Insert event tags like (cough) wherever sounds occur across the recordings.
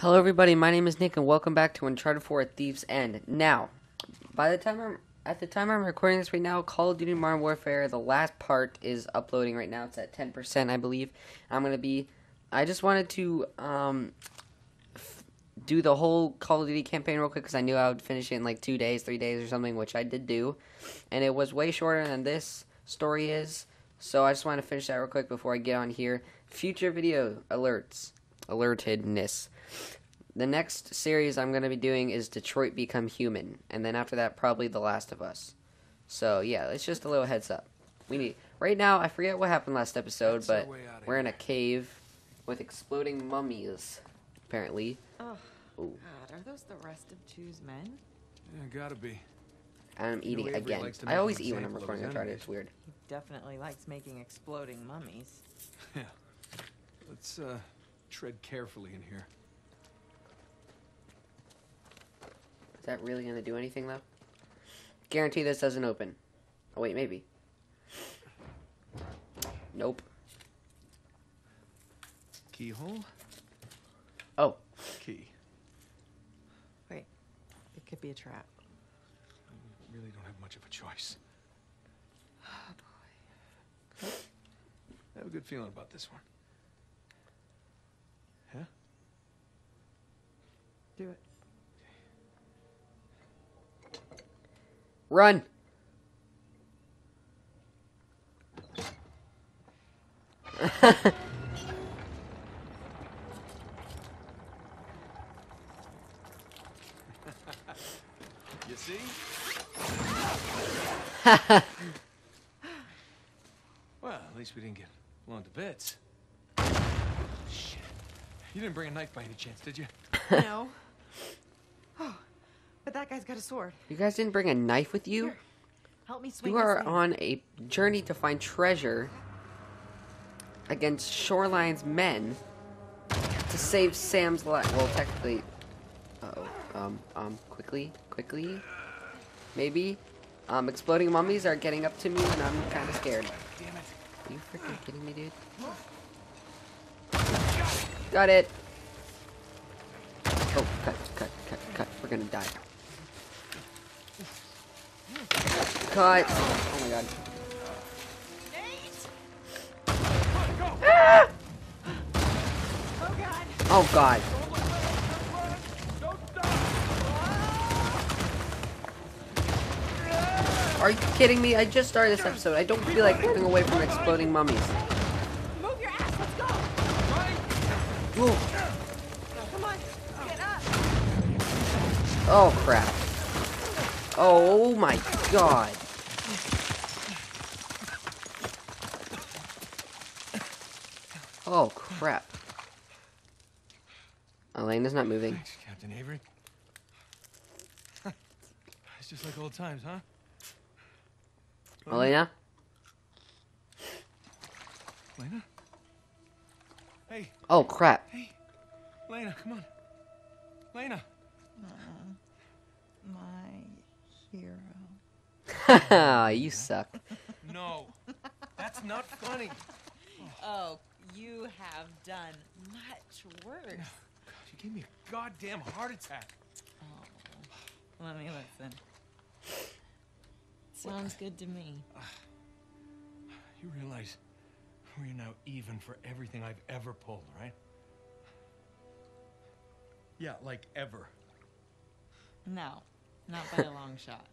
Hello, everybody. My name is Nick, and welcome back to Uncharted 4: At Thieves End. Now, by the time I'm at the time I'm recording this right now, Call of Duty Modern Warfare, the last part is uploading right now. It's at 10%, I believe. I'm gonna be. I just wanted to um, do the whole Call of Duty campaign real quick because I knew I would finish it in like two days, three days, or something, which I did do, and it was way shorter than this story is. So I just want to finish that real quick before I get on here. Future video alerts, alertedness. The next series I'm going to be doing is Detroit Become Human, and then after that, probably The Last of Us. So yeah, it's just a little heads up. We need right now. I forget what happened last episode, That's but we're in a cave with exploding mummies. Apparently, Oh, Ooh. God, are those the rest of Chew's men? Yeah, gotta be. I'm know, eating Avery again. I always eat when I'm recording his Uncharted. It's weird. He definitely likes making exploding mummies. (laughs) Yeah. Let's uh tread carefully in here. Is that really going to do anything though? Guarantee this doesn't open. Oh wait, maybe. Nope. Keyhole? Oh, Key. Wait, it could be a trap. We really don't have much of a choice. Oh, boy. I have a good feeling about this one. Huh? Do it. Run! (laughs) You see? (laughs) Well, at least we didn't get blown to bits. Shit. You didn't bring a knife by any chance, did you? no. (laughs) Oh, but that guy's got a sword. you guys didn't bring a knife with you? Here, help me swing You are on a journey to find treasure against Shoreline's men to save Sam's life. Well, technically. Uh oh. Um, um, quickly, quickly. Maybe. Um, exploding mummies are getting up to me and I'm kind of scared. Damn it. Are you freaking kidding me, dude? Got it. Oh, cut, cut, cut, cut. We're gonna die. Oh my god. Ah! Oh, God. Oh god. Are you kidding me? I just started this episode. I don't feel like running away from exploding mummies. Move your ass. Let's go. Whoa. Come on. Get up. Oh crap. Oh my god. Oh crap. Elena's not moving. Thanks, Captain Avery. it's just like old times, huh? Elena? Lena? Hey, Oh crap. hey. Lena, come on. Lena. My hero. (laughs) you suck. No. That's not funny. Oh, you have done much worse. God, you gave me a goddamn heart attack. Oh, Let me listen. Sounds good to me. (sighs) You realize we're now even for everything I've ever pulled, right? Yeah, like ever. No, not by a long shot.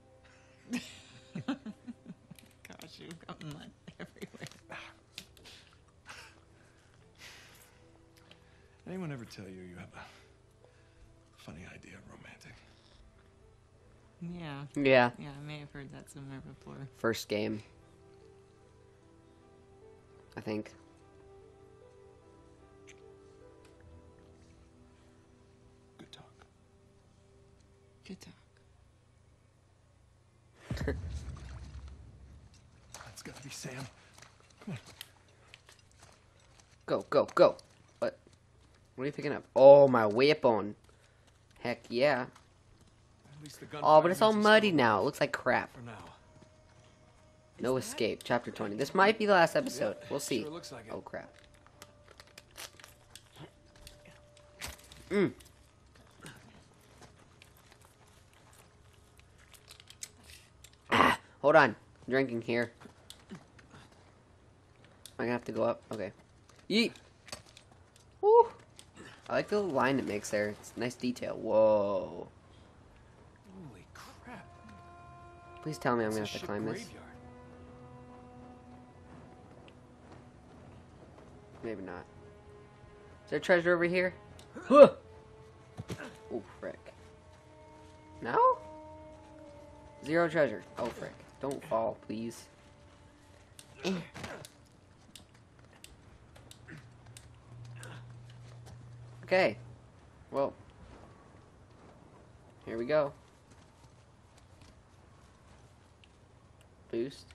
(laughs) (laughs) Gosh, you've got mud everywhere. Anyone ever tell you you have a funny idea of romantic? Yeah, Yeah, yeah, I may have heard that somewhere before. first game. I think. Good talk. Good talk. That's gotta be Sam. Come on. Go, go, go. What are you picking up? Oh, my weapon. Heck yeah. Oh, but it's all muddy now. It looks like crap. No escape. Chapter 20. This might be the last episode. We'll see. Oh, crap. Hmm. Ah, hold on. I'm drinking here. I'm gonna have to go up. Okay. Yeet. Woo. I like the line it makes there. It's nice detail. Whoa. Holy crap. Please tell me I'm gonna have to climb this. Maybe not. Is there treasure over here? (gasps) Oh, frick. No? Zero treasure. Oh, frick. Don't fall, please. (clears throat) Okay. Well. Here we go. Boost.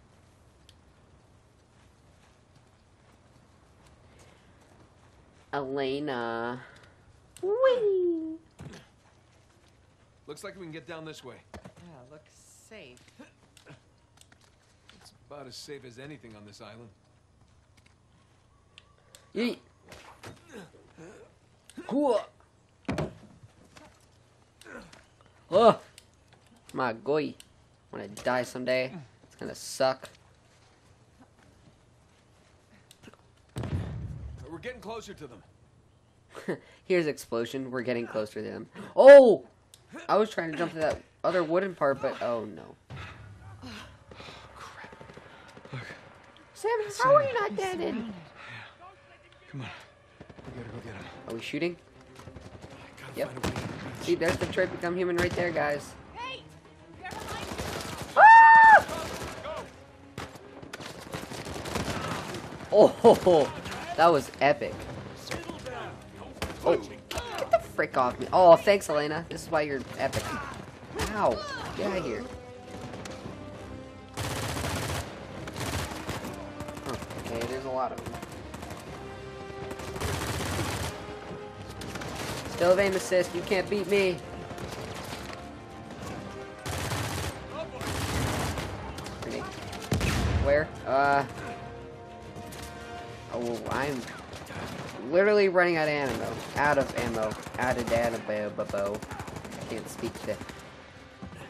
Elena. Whee! Looks like we can get down this way. Yeah, looks safe. It's about as safe as anything on this island. Yeet. Cool. Oh, my goy. When I die someday, it's gonna suck. We're getting closer to them. (laughs) Here's explosion. We're getting closer to them. Oh! I was trying to jump to that other wooden part, but oh no. Crap. Sam, how are you not dead? Come on. We gotta go get them. Are we shooting? Yep. find a way to the beach. See, there's Detroit Become Human right there, guys. Hey! They're! Ah! Oh, that was epic. Oh, get the frick off me. Oh, thanks, Elena. This is why you're epic. Ow. Get out of here. Huh, Okay, there's a lot of them. Still have aim assist. You can't beat me. Where? Uh. Oh, I'm literally running out of ammo. Out of ammo. Out of ammo. I can't speak to.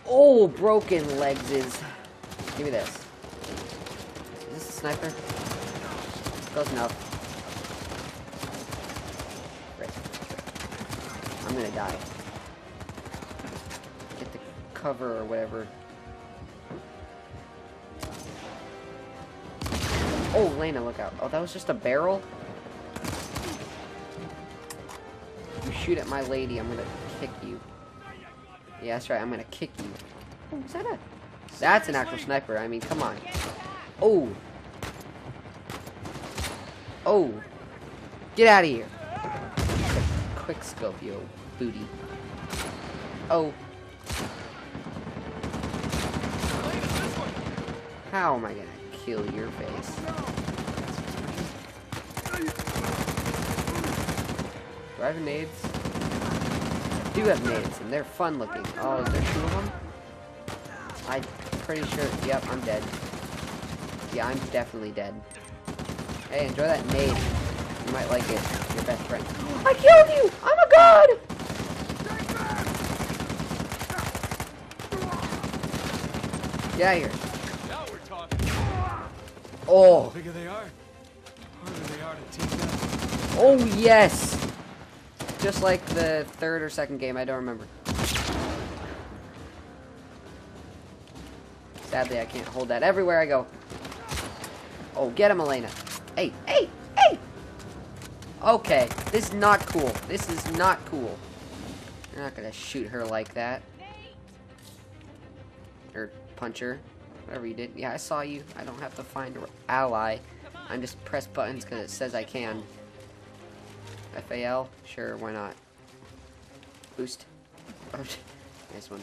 Oh, broken legs is. Give me this. Is this a sniper? Close enough. Right. I'm gonna die. Get the cover or whatever. Oh, Lena, look out. Oh, that was just a barrel? You shoot at my lady, I'm gonna kick you. Yeah, that's right, I'm gonna kick you. Oh, is that a... That's an actual sniper, I mean, come on. Oh. Oh. Get out of here. Quick scope, yo, booty. Oh. How am I gonna kill your face? Do I have nades? I do have nades, and they're fun looking. Oh, is there two of them? I'm pretty sure. Yep, I'm dead. Yeah, I'm definitely dead. Hey, enjoy that nade. You might like it. Your best friend. I killed you! I'm a god! Get out of here. Now we're talking. Oh. The bigger they are, harder they are to take down. Oh, yes! Just like the third or second game, I don't remember. Sadly, I can't hold that everywhere I go. Oh, get him, Elena. Hey, hey, hey! Okay, this is not cool. This is not cool. You're not gonna shoot her like that. Or punch her. Whatever you did. Yeah, I saw you. I don't have to find an ally. I'm just press buttons because it says I can. FAL? Sure, why not? Boost. (laughs) Nice one.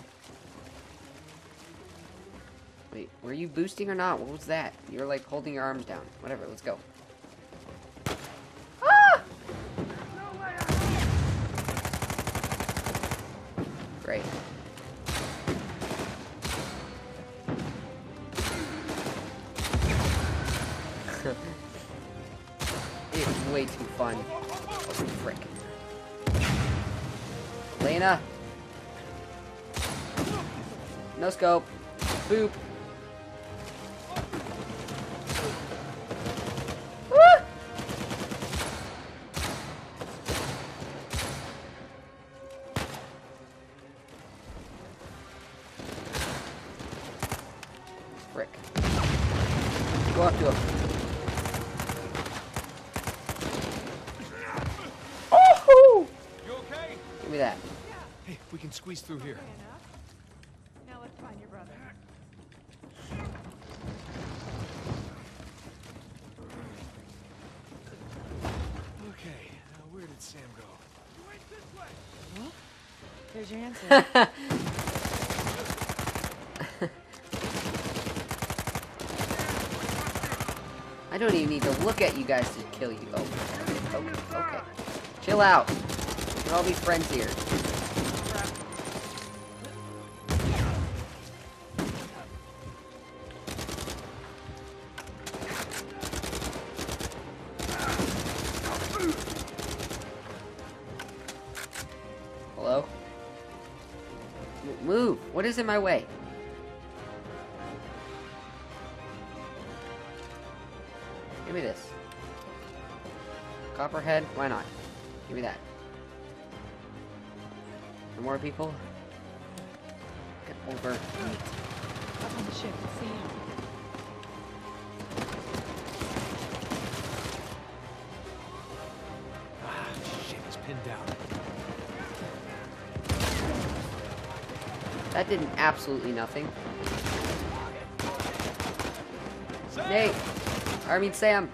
Wait, were you boosting or not? What was that? You were like holding your arms down. Whatever, let's go. Fun. Frick. Lena! No scope. Boop. Through here. Okay. Now let's find your brother. Okay, now where did Sam go? You went this way. There's your answer. (laughs) I don't even need to look at you guys to kill you. Oh, okay, okay. Chill out. We can all be friends here. Move! In my way? Give me this. Copperhead? Why not? Give me that. For more people? That did absolutely nothing. Nate! I mean, Sam!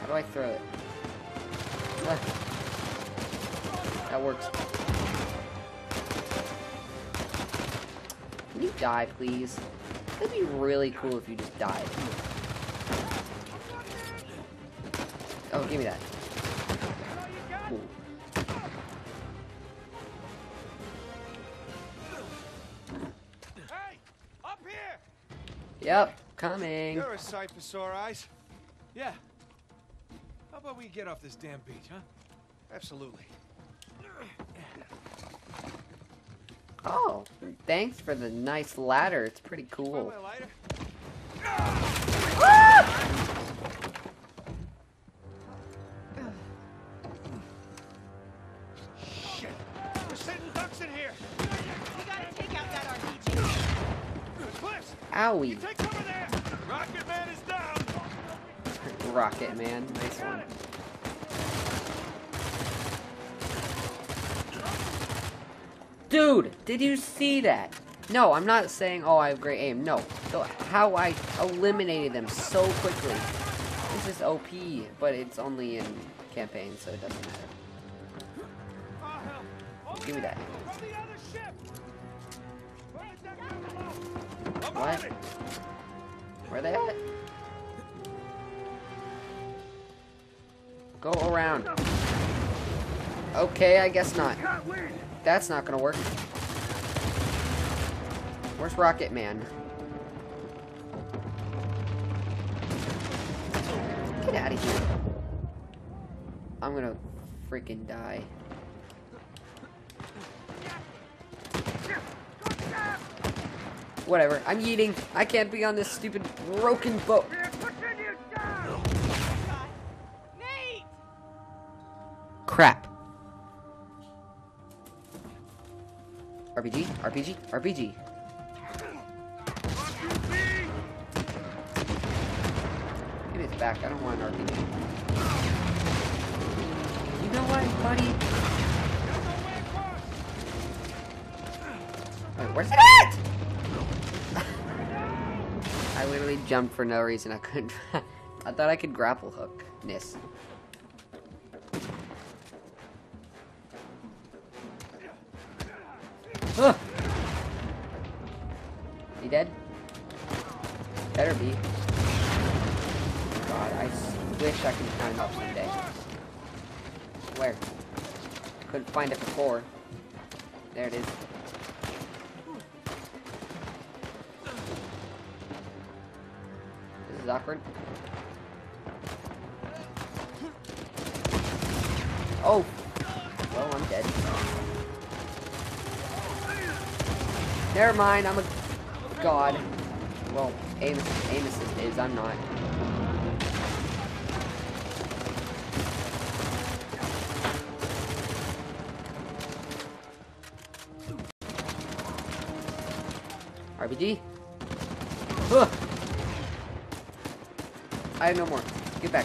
How do I throw it? That works. Can you die, please? That'd be really cool if you just died. Give me that. Cool. Hey! Up here! Yep, coming. You're a sight for sore eyes. Yeah. How about we get off this damn beach, huh? Absolutely. Oh, thanks for the nice ladder. It's pretty cool. my Owie. Take cover there! Rocket Man is down! Rocket Man. Nice one. Dude, did you see that? No, I'm not saying, oh, I have great aim. No. So how I eliminated them so quickly. This is OP, but it's only in campaign, so it doesn't matter. Give me that. What? Where they at? Go around. Okay, I guess not. That's not gonna work. Where's Rocket Man? Get out of here. I'm gonna freaking die. Whatever, I'm eating. I can't be on this stupid broken boat. Crap. RPG, RPG, RPG. Give it back. I don't want an RPG. You know what, buddy? Wait, where's it at? I literally jumped for no reason. I couldn't. (laughs) I thought I could grapple hook this. Ugh. You dead? Better be. God, I wish I could climb up someday. Where? Couldn't find it before. There it is. is awkward. Oh! Well, I'm dead. Never mind, I'm a god. Well, aim, aim assist is, I'm not. RBD. I have no more. Get back.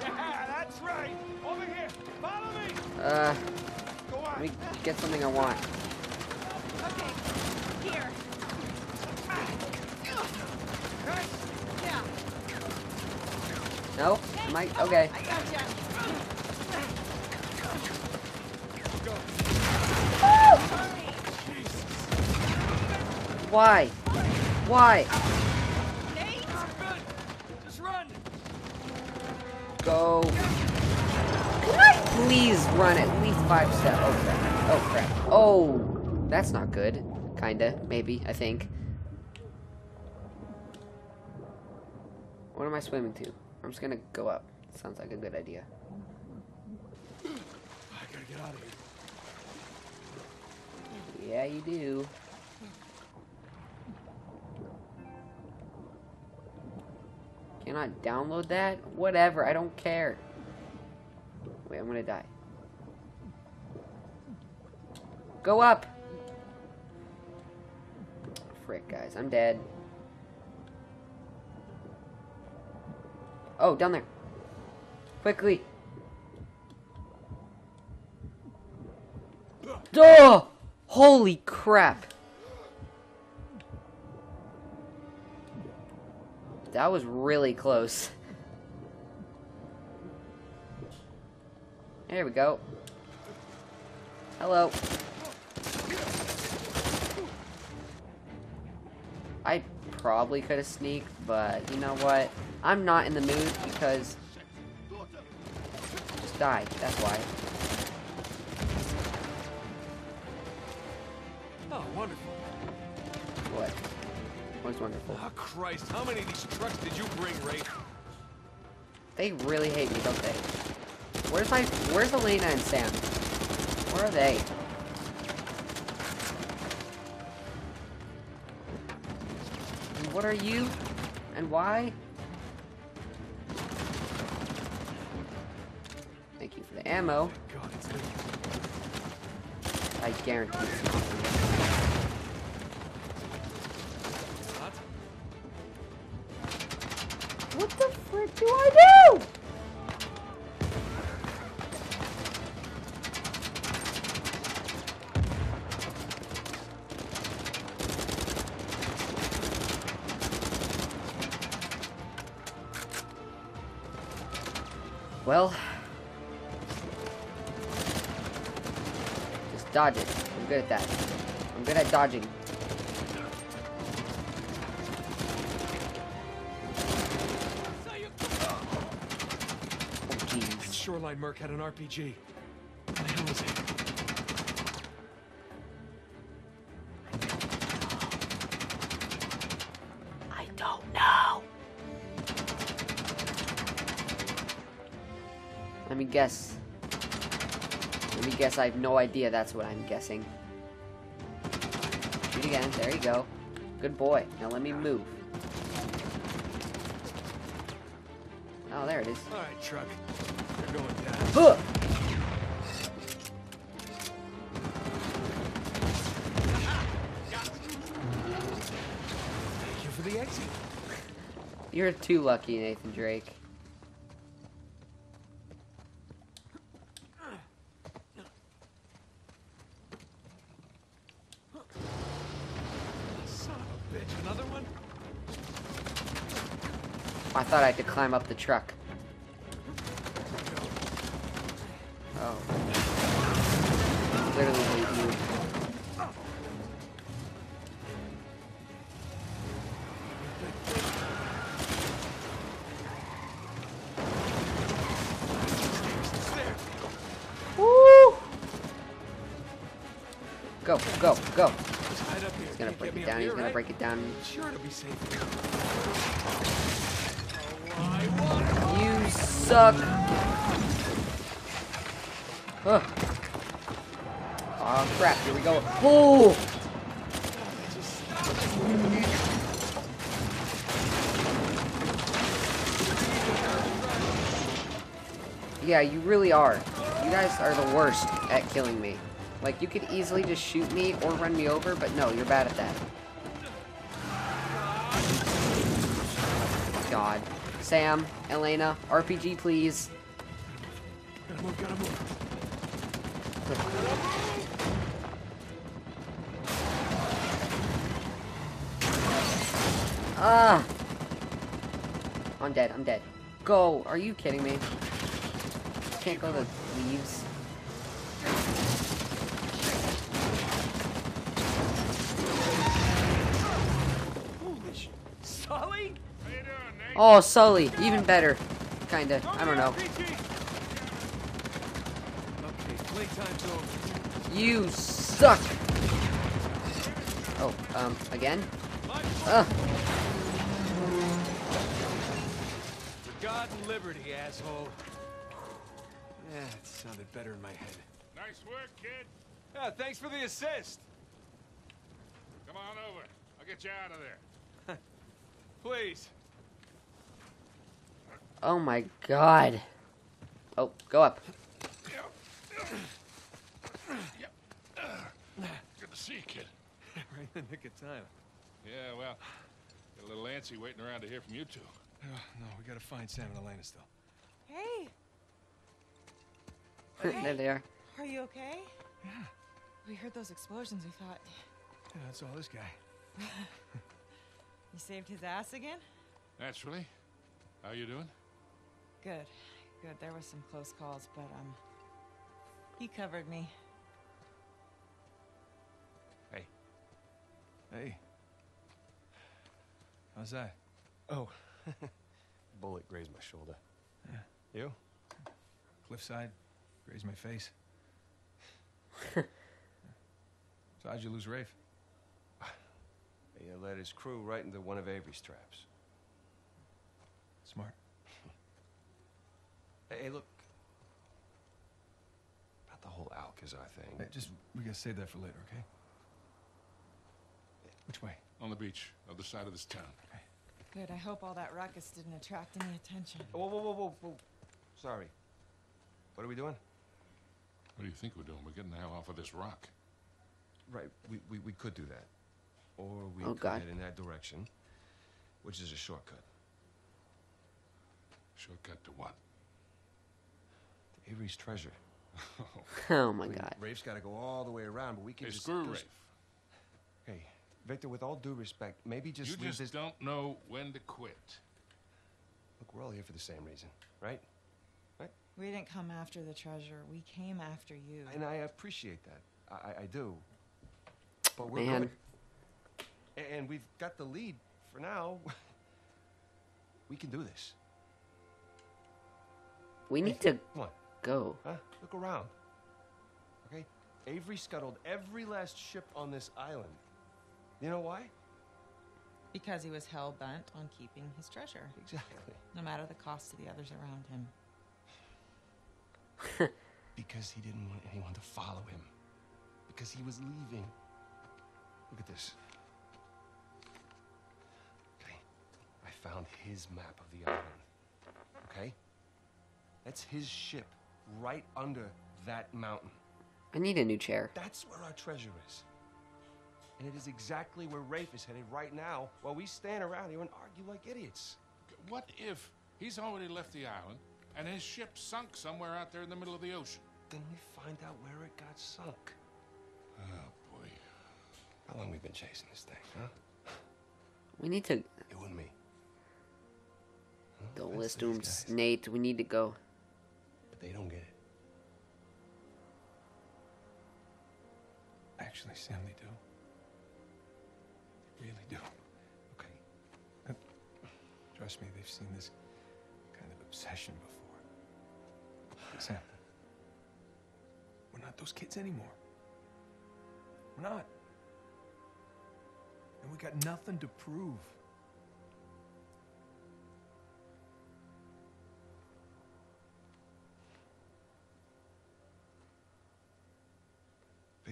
Yeah, that's right. Over here. Follow me. Uh, let me get something I want. Okay. Here. Yeah. No? Am I? Okay. I gotcha. Why? Why? Nate! Good. Just run. Go. Can I please run at least five steps? Oh crap. Oh crap. Oh, that's not good. Kinda. Maybe. I think. What am I swimming to? I'm just gonna go up. Sounds like a good idea. I gotta get out of here. Yeah, you do. Can I download that? Whatever, I don't care. Wait, I'm gonna die. Go up! Frick, guys, I'm dead. Oh, down there. Quickly. Duh! Holy crap. That was really close. There we go. Hello. I probably could have sneaked, but you know what? I'm not in the mood because... Just die, that's why. Oh, wonderful. What? What's wonderful? Oh, Christ. How many of these trucks did you bring, Ray? They really hate me, don't they? Where's my where's Elena and Sam? Where are they? And what are you? And why? Thank you for the ammo. It's. I guarantee What the frick do I do? Well, just dodge it. I'm good at that. I'm good at dodging. Jeez. Merc had an RPG. What the hell it? I don't know. Let me guess. Let me guess. I have no idea. That's what I'm guessing. Shoot again. There you go. Good boy. Now let me move. Oh, there it is. All right, truck. You're. Huh! Thank you for the exit. You're too lucky, Nathan Drake. Son of a bitch. Another one? I thought I had to climb up the truck. Gonna right? break it down. Sure, it'll be safe. You suck. Ugh. Oh crap, here we go. Oh! Yeah, you really are. You guys are the worst at killing me. Like, you could easily just shoot me or run me over, but no, you're bad at that. Sam, Elena, RPG, please. Gotta move, gotta move. Ah! I'm dead, I'm dead. Go! Are you kidding me? Can't go to leaves. Holy sh... Sully? Oh, Sully, even better. Kinda. I don't know. Okay, playtime's over. You suck! Oh, um, again? Ugh. For God and liberty, asshole. Yeah, it sounded better in my head. Nice work, kid. Yeah, thanks for the assist. Come on over. I'll get you out of there. Please. Oh my god. Oh, go up. Good to see you, kid. (laughs) right in the nick of time. Yeah, well, got a little antsy waiting around to hear from you two. Oh, no, we gotta find Sam and Elena still. Hey, (laughs) there they are. are you okay? Yeah. We heard those explosions. We thought Yeah, that's all this guy. (laughs) you saved his ass again. Naturally. How you doing? Good, good. There was some close calls, but um, he covered me. Hey. Hey. How's that? Oh, (laughs) bullet grazed my shoulder. Yeah. You? Cliffside. Grazed my face. (laughs) so how'd you lose Rafe? He led his crew right into one of Avery's traps. Hey, hey, look. About the whole Alcazar thing. Hey, just, we gotta save that for later, okay? Which way? On the beach, other side of this town. Good. I hope all that ruckus didn't attract any attention. Whoa, whoa, whoa, whoa, whoa. Sorry. What are we doing? What do you think we're doing? We're getting the hell off of this rock. Right, we, we, we could do that. Or we Oh, could God. head in that direction, which is a shortcut. Shortcut to what? To Avery's treasure. (laughs) Oh my I mean, god. Rafe's got to go all the way around, but we can Hey, just... screw go- Rafe. Hey, Victor, with all due respect, maybe just You leave just this... don't know when to quit. Look, we're all here for the same reason, right? Right? We didn't come after the treasure. We came after you. And I appreciate that. I, I- I do. But we're Man. good. A- And we've got the lead for now. (laughs) we can do this. We need to Come on, go. huh? Look around. Okay? Avery scuttled every last ship on this island. You know why? Because he was hell bent on keeping his treasure, Exactly. no matter the cost to the others around him. (laughs) Because he didn't want anyone to follow him. Because he was leaving. Look at this. Okay. I found his map of the island. Okay? That's his ship right under that mountain. I need a new chair. That's where our treasure is. And it is exactly where Rafe is headed right now while we stand around here and argue like idiots. What if he's already left the island and his ship sunk somewhere out there in the middle of the ocean? Then we find out where it got sunk. Oh, boy. How long we been chasing this thing, huh? We need to You and me. go That's list these them. guys. Nate, we need to go. They don't get it. Actually, Sam, they do. They really do. Okay. Trust me, they've seen this kind of obsession before. Sam, we're not those kids anymore. We're not. And we got nothing to prove.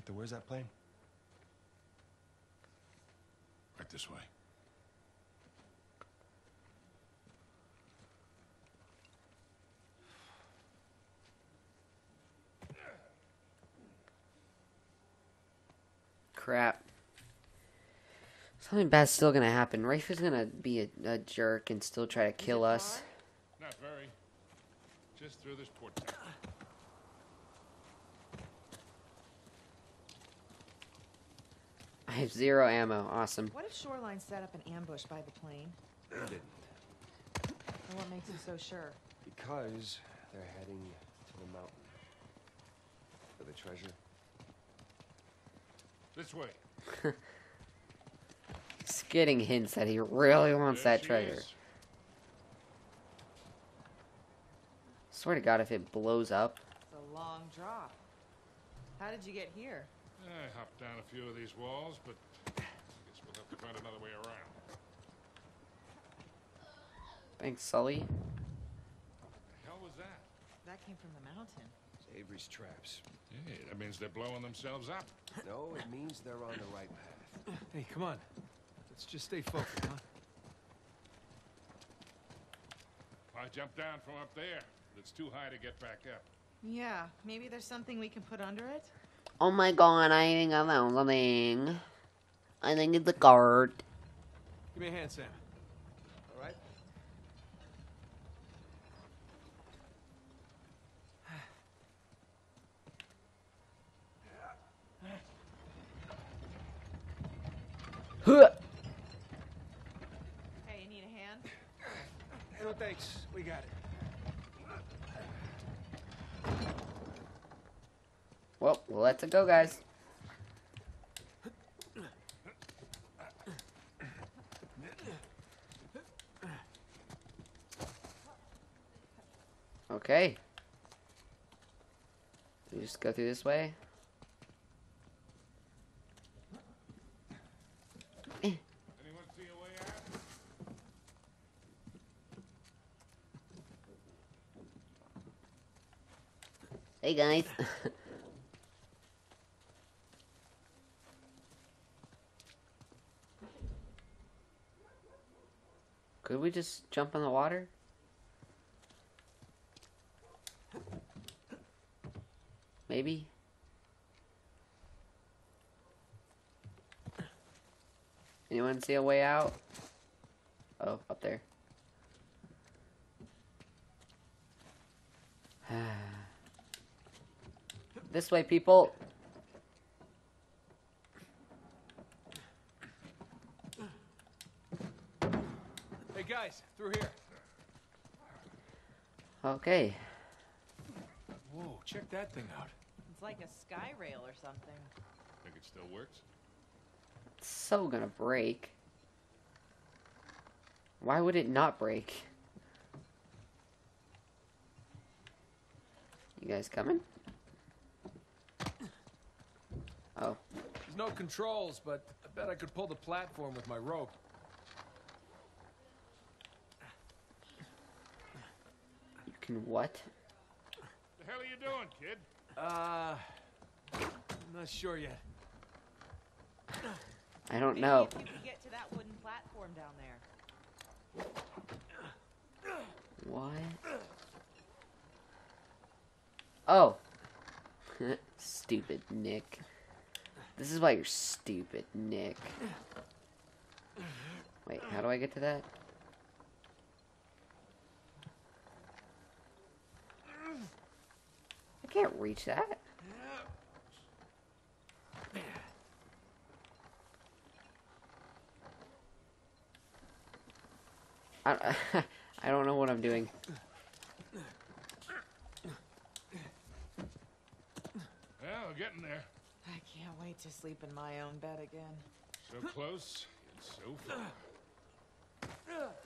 Victor, where's that plane? Right this way. Crap. Something bad's still gonna happen. Rafe is gonna be a, a jerk and still try to kill us. Not very. Just through this port. I have zero ammo. Awesome. What if Shoreline set up an ambush by the plane? They didn't. And what makes you so sure? Because they're heading to the mountain. For the treasure. This way. (laughs) He's getting hints that he really wants There that treasure. is. Swear to God, if it blows up, It's a long drop. How did you get here? I hopped down a few of these walls, but I guess we'll have to find another way around. thanks, Sully. The hell was that? That came from the mountain. It's Avery's traps. Hey, that means they're blowing themselves up. No, it means they're on the right path. Hey, come on. Let's just stay focused, huh? I jumped down from up there, it's too high to get back up. Yeah, maybe there's something we can put under it? Oh my God, I think I found something. I think it's a card. Give me a hand, Sam. All right? Huh. Hey, you need a hand? No thanks. We got it. Well, let's go, guys. Okay. We just go through this way. Hey, guys. (laughs) Could we just jump in the water? Maybe. Anyone see a way out? Oh, up there. (sighs) this way, people. Guys, through here. Okay. Whoa, check that thing out. It's like a sky rail or something. Think it still works? It's so gonna break. Why would it not break? You guys coming? Oh, There's no controls, but I bet I could pull the platform with my rope. You can what? The hell are you doing, kid? Uh, I'm not sure yet. I don't Maybe know. if you could get to that wooden platform down there. What? Oh. (laughs) stupid Nick. This is why you're stupid, Nick. Wait, how do I get to that? Can't reach that. I, (laughs) I don't know what I'm doing. Well, we're getting there. I can't wait to sleep in my own bed again. So close, and so far. (laughs)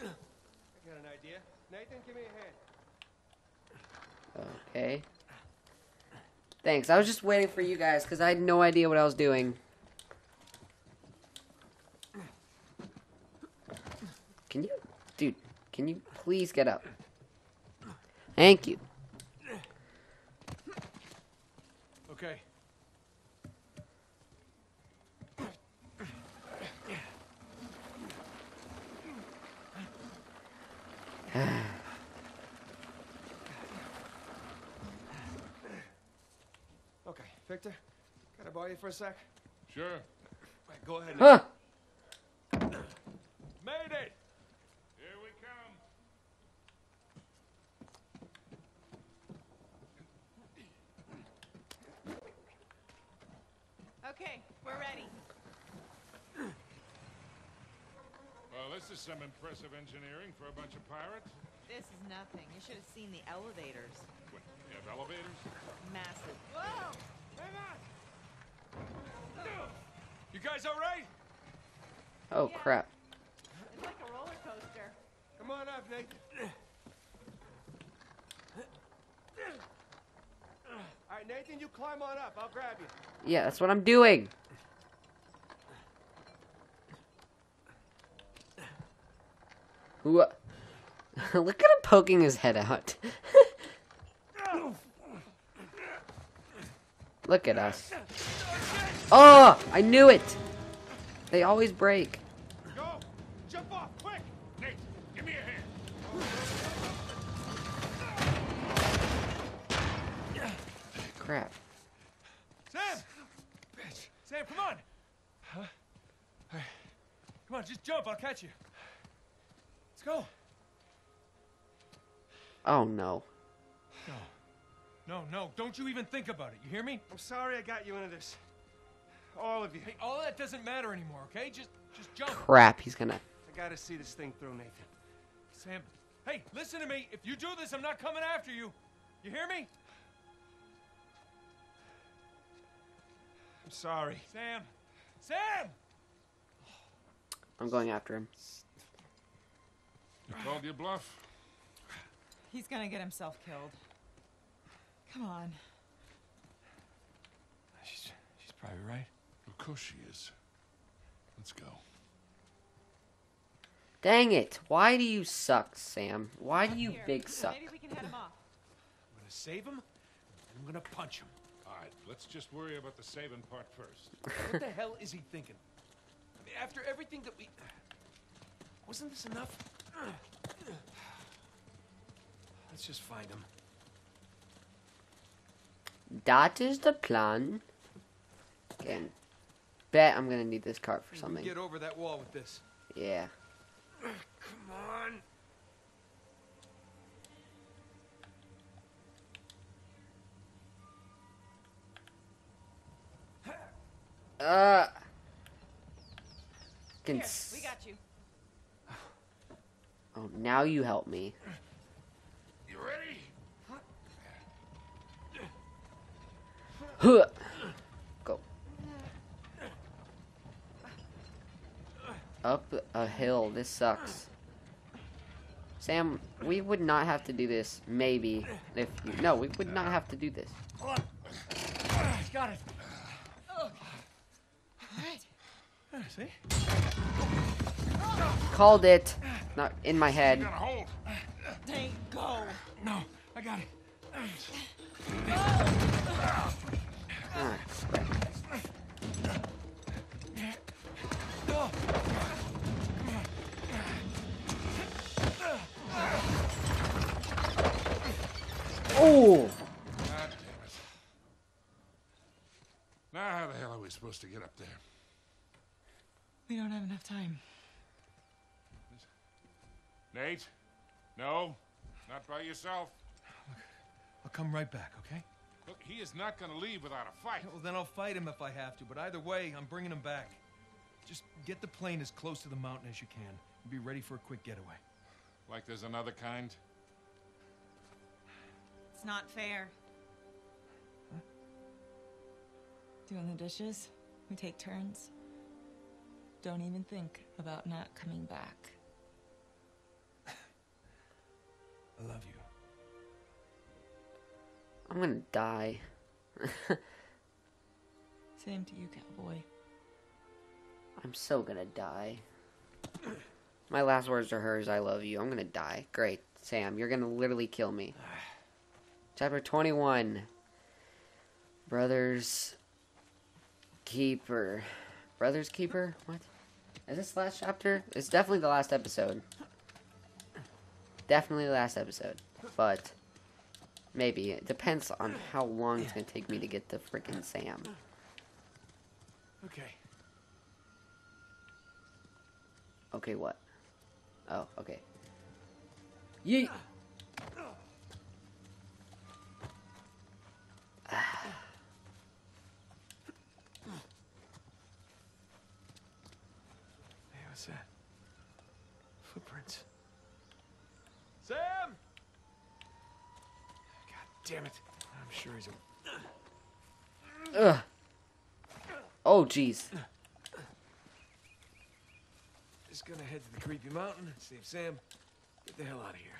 I got an idea. Nathan, give me a hand. Okay. Thanks. I was just waiting for you guys because I had no idea what I was doing. Can you, dude? Can you please get up? Thank you. Okay. Victor, can I borrow you for a sec? Sure. Right, go ahead. Huh. Made it! Here we come. Okay, we're ready. Well, this is some impressive engineering for a bunch of pirates. This is nothing. You should have seen the elevators. What, you have elevators? Massive. Whoa! You guys all right? Oh Yeah. crap. It's like a roller coaster. Come on up, Nate. All right, Nathan, you climb on up. I'll grab you. Yeah, that's what I'm doing. Who? Uh, (laughs) look at him poking his head out. (laughs) Look at us. Oh, I knew it. They always break. Go! Jump off, quick! Nate, give me a hand. Crap. Sam! Bitch. Sam, come on! Huh? Hey, come on, just jump. I'll catch you. Let's go. Oh no. No. No, no, don't you even think about it. You hear me? I'm sorry I got you into this. All of you. Hey, all that doesn't matter anymore, okay? Just just jump. Crap. He's gonna. I gotta see this thing through, Nathan. Sam, hey, listen to me. If you do this, I'm not coming after you. You hear me? I'm sorry. Sam! Sam! I'm going after him. You called your bluff? He's gonna get himself killed. Come on. She's, she's probably right. Of course she is. Let's go. Dang it. Why do you suck, Sam? Why do you Here, big suck? Maybe we can head him off. I'm gonna save him, and I'm gonna punch him. All right, let's just worry about the saving part first. (laughs) What the hell is he thinking? I mean, after everything that we. Wasn't this enough? Let's just find him. That is the plan. Again. Bet I'm gonna need this cart for something. Get over that wall with this. Yeah. (clears throat) Come on. Uh. Can Here, we got you. Oh, now you help me. You ready? Huh. Go. Up a hill. This sucks. Sam, we would not have to do this. Maybe. If you, no, we would not have to do this. Got it. Alright. See? Called it. Not in my head. You gotta hold. Dang, go. No, I got it. Crap. Oh! Now how the hell are we supposed to get up there? We don't have enough time. Nate? No? Not by yourself? I'll come right back, okay? Look, he is not gonna leave without a fight. Well, then I'll fight him if I have to, but either way, I'm bringing him back. Just get the plane as close to the mountain as you can and be ready for a quick getaway. Like there's another kind? It's not fair. Doing the dishes, we take turns. Don't even think about not coming back. (laughs) I love you. I'm gonna die. (laughs) Same to you, cowboy. I'm so gonna die. My last words are hers. I love you. I'm gonna die. Great, Sam. You're gonna literally kill me. (sighs) Chapter 21. Brothers Keeper. Brothers Keeper? What? Is this the last chapter? It's definitely the last episode. Definitely the last episode. But Maybe. It depends on how long it's gonna take me to get to frickin' Sam. Okay. Okay, what? Oh, okay. Yeet! Ah. Hey, what's that? Footprints. Sam! Damn it. I'm sure he's a. Ugh. Oh, jeez. Just gonna head to the creepy mountain, save Sam, get the hell out of here.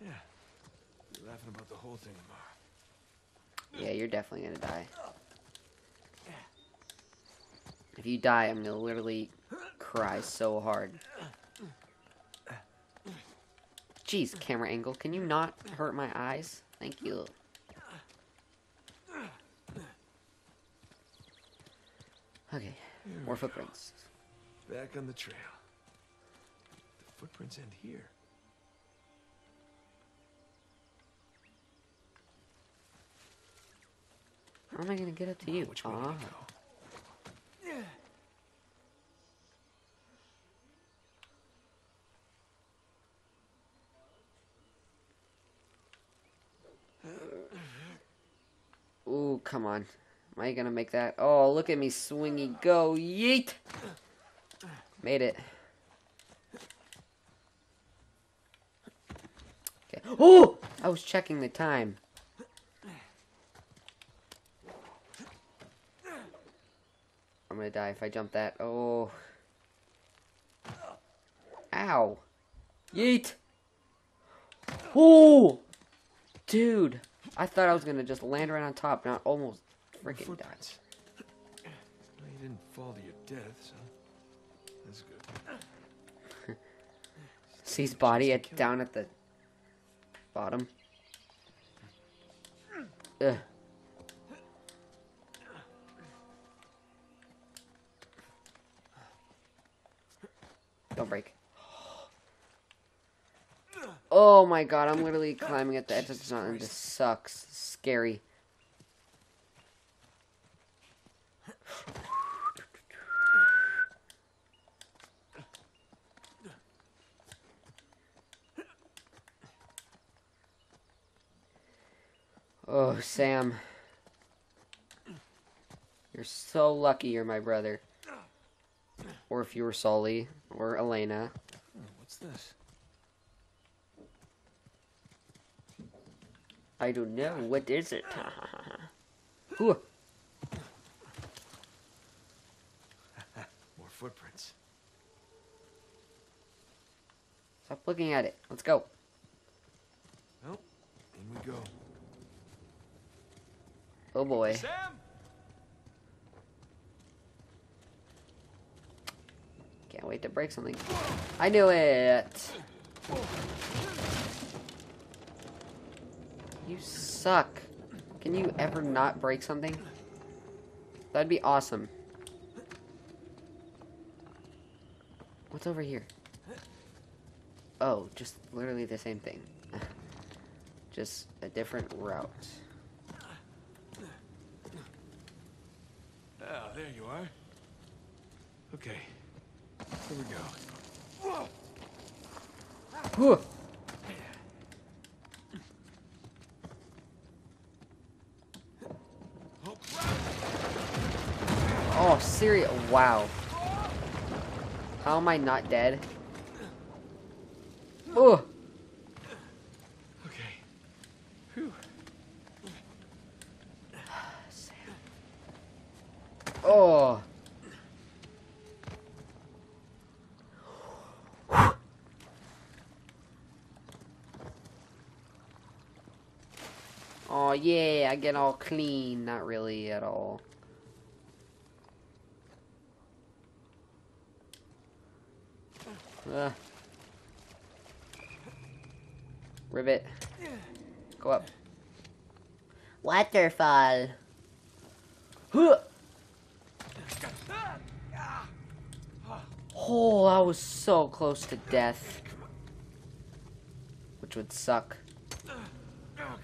Yeah. Be laughing about the whole thing tomorrow. Yeah, you're definitely gonna die. If you die, I'm gonna literally cry so hard. Jeez, camera angle, can you not hurt my eyes? Thank you. Okay, more footprints. Back on the trail. The footprints end here. How am I gonna get up to you? Which way Ah. Ooh, come on. Am I gonna make that? Oh, look at me swingy go. Yeet! Made it. Okay. Oh! I was checking the time. I'm gonna die if I jump that. Oh. Ow. Yeet! Oh! Dude, I thought I was gonna just land right on top, not almost freaking die. Footprints. Well, you didn't fall to your death, so that's good. (laughs) C's body at, down at the bottom. Ugh. Don't break. Oh my god, I'm literally climbing at the edge of the mountain. This sucks. Scary. Oh, Sam. You're so lucky you're my brother. Or if you were Sully, or Elena. Oh, what's this? I don't know. What is it? (laughs) Ooh. More footprints. Stop looking at it. Let's go. Well, in we go. Oh boy. Sam! Can't wait to break something. I knew it! You suck. Can you ever not break something? That'd be awesome. What's over here? Oh, just literally the same thing. (laughs) just a different route. Ah, there you are. Okay. Here we go. Whew. Oh, serious? Wow. How am I not dead? Oh, Okay. Whew. (sighs) oh. (sighs) Oh yeah, I get all clean. Not really at all. Ugh. Ribbit. Go up. Waterfall. Huh. Oh, I was so close to death. Which would suck. Oh,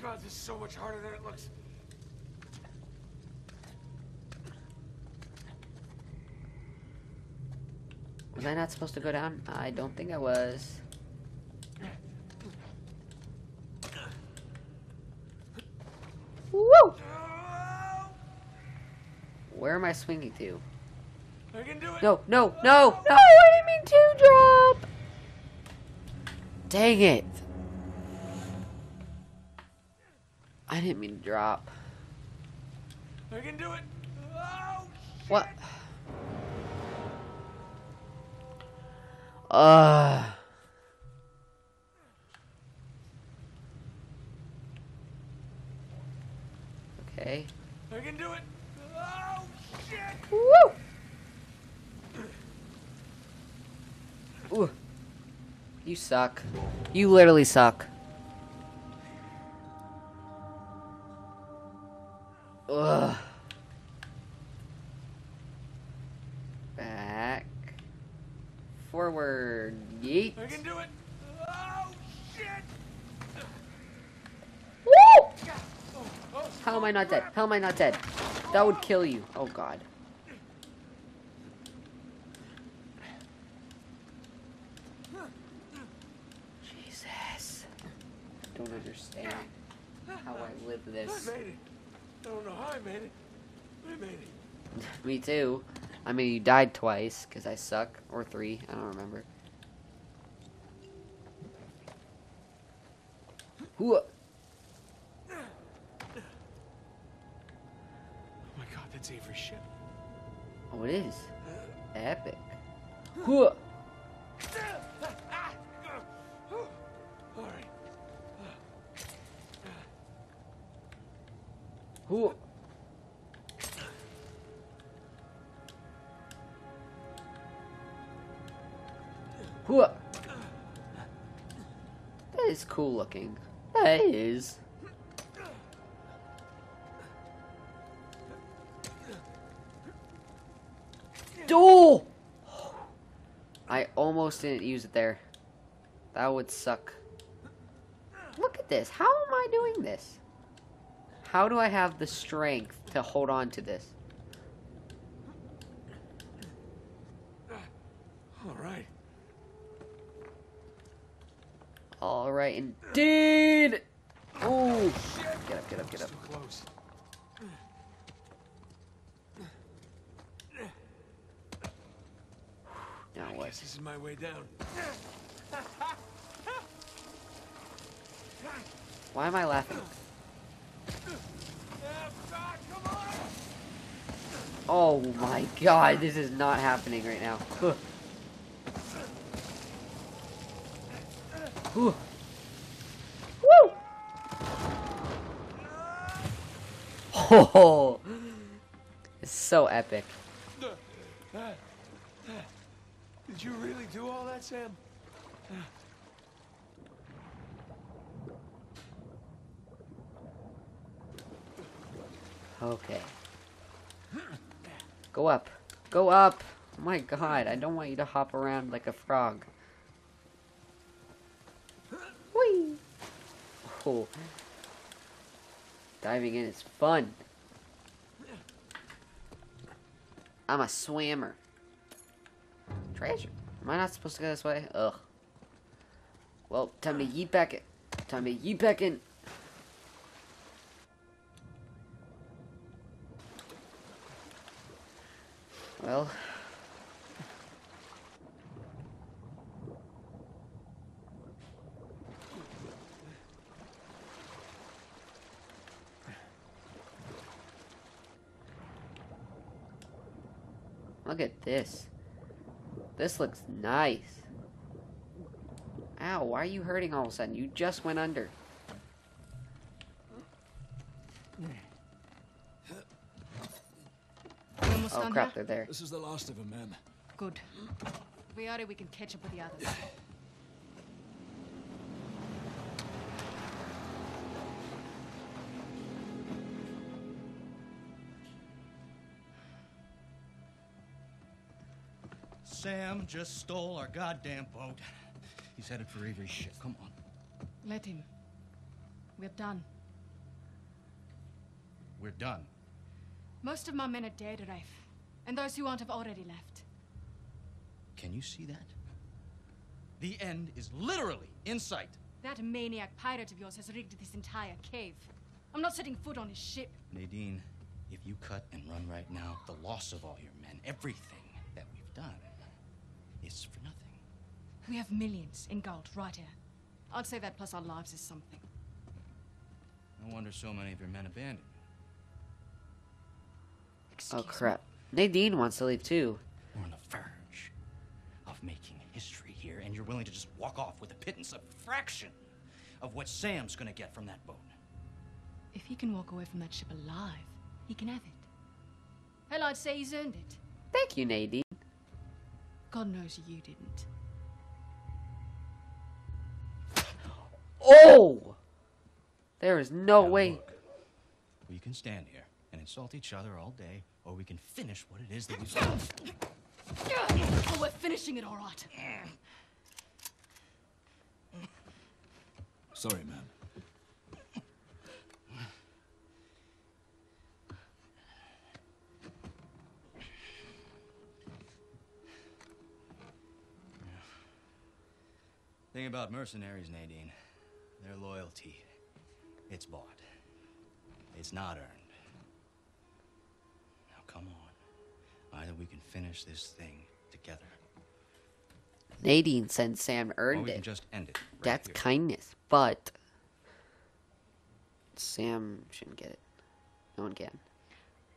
God, this is so much harder than it looks. Was I not supposed to go down? I don't think I was. Woo! Where am I swinging to? I can do it. No, no, no, no! I didn't mean to drop! Dang it! I didn't mean to drop. I can do it. Oh, What? Uh. Okay. I can do it. Oh, shit. Woo! Ooh. You suck. You literally suck. Ugh. Back. Forward. Yeet. I can do it. Oh, shit. Woo! How am I not dead? How am I not dead? That would kill you. Oh god. Jesus. I don't understand how I live this. I made it. I don't know how I made it. but I made it. (laughs) Me too. I mean, you died twice because I suck, or three. I don't remember. Whoa. God, ship. Oh, it is. Epic. Whoa. All right. Whoa. Whoa. That is cool looking. That is. Oh! I almost didn't use it there. That would suck. Look at this. How am I doing this? How do I have the strength to hold on to this? All right. All right, indeed. Oh, shit. get up, get up, get up. So close. Now I what? Guess this is my way down. Why am I laughing? Oh my god, this is not happening right now. Woo! Oh, (laughs) it's so epic. Did you really do all that, Sam? Okay. Go up. Go up. Oh my god, I don't want you to hop around like a frog. Whee! Oh. Diving in is fun. I'm a swimmer. Treasure. Am I not supposed to go this way? Ugh. Well, time to yeet back in. Time to yeet back in. Well. Look at this. This looks nice. Ow, why are you hurting all of a sudden? You just went under. Almost Oh done crap, they're there. This is the last of them, ma'am. Good. If we are, we can catch up with the others. (sighs) (laughs) just stole our goddamn boat. He's headed for Avery's ship. Come on. Let him. We're done. we're done. Most of my men are dead, Rafe. And those who aren't have already left. Can you see that? The end is literally in sight. That maniac pirate of yours has rigged this entire cave. I'm not setting foot on his ship. Nadine, if you cut and run right now, the loss of all your men, everything that we've done, is for nothing. We have millions in gold right here. I'd say that plus our lives is something. No wonder so many of your men abandoned. Oh Excuse crap. Nadine wants to leave too. We're on the verge of making history here, and you're willing to just walk off with a pittance, a fraction of what Sam's gonna get from that boat. If he can walk away from that ship alive, he can have it. Hell, I'd say he's earned it. Thank you, Nadine. God knows you didn't. Oh! There is no Now, way. look, we can stand here and insult each other all day, or we can finish what it is that we've Oh, we're finishing it all right. Sorry, man. Thing about mercenaries, Nadine, their loyalty, it's bought. It's not earned. Now come on. Either we can finish this thing together, Nadine said Sam or earned we can it. just end it. right That's here. kindness, but Sam shouldn't get it. No one can.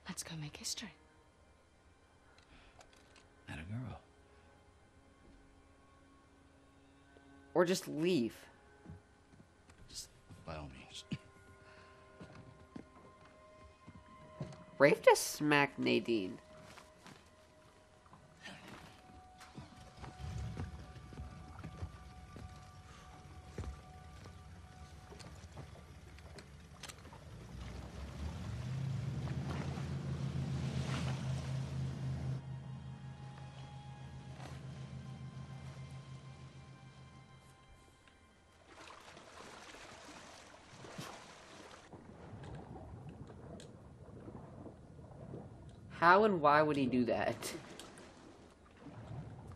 Let's go make history. And a girl. Or just leave. Just by all means. Rafe just smacked Nadine. How and why would he do that?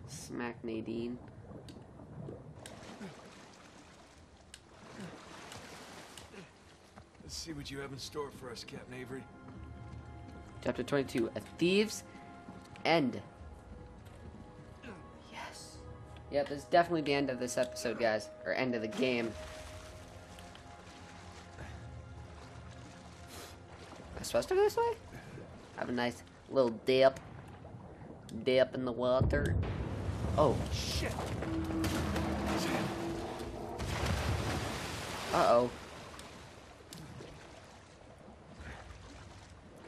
Smack Nadine. Let's see what you have in store for us, Captain Avery. Chapter 22 A Thief's End. Yes. Yep, this is definitely the end of this episode, guys. Or end of the game. I supposed to go this way? Have a nice little dip. Dip in the water. Oh, Shit! uh oh.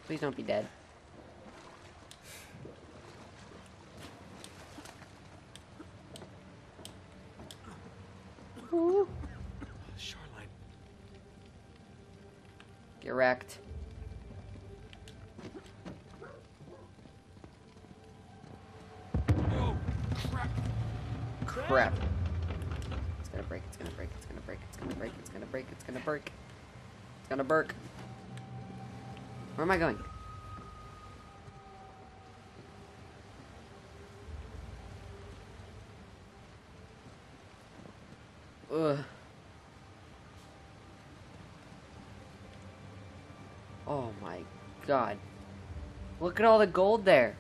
Please don't be dead. Ooh. Shoreline. Get wrecked. Oh, crap! Crap. It's gonna break, it's gonna break, it's gonna break, it's gonna break, it's gonna break, it's gonna break. It's gonna break. Where am I going? Ugh. Oh my god. Look at all the gold there.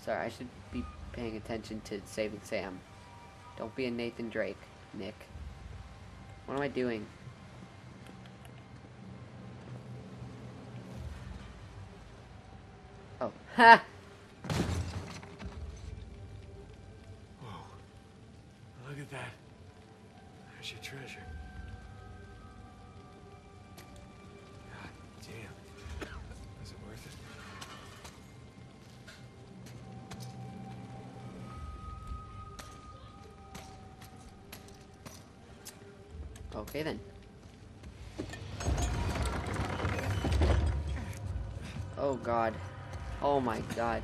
Sorry, I should be paying attention to saving Sam. Don't be a Nathan Drake, Nick. What am I doing? Oh, (laughs) ha! Okay then. Oh god. Oh my god.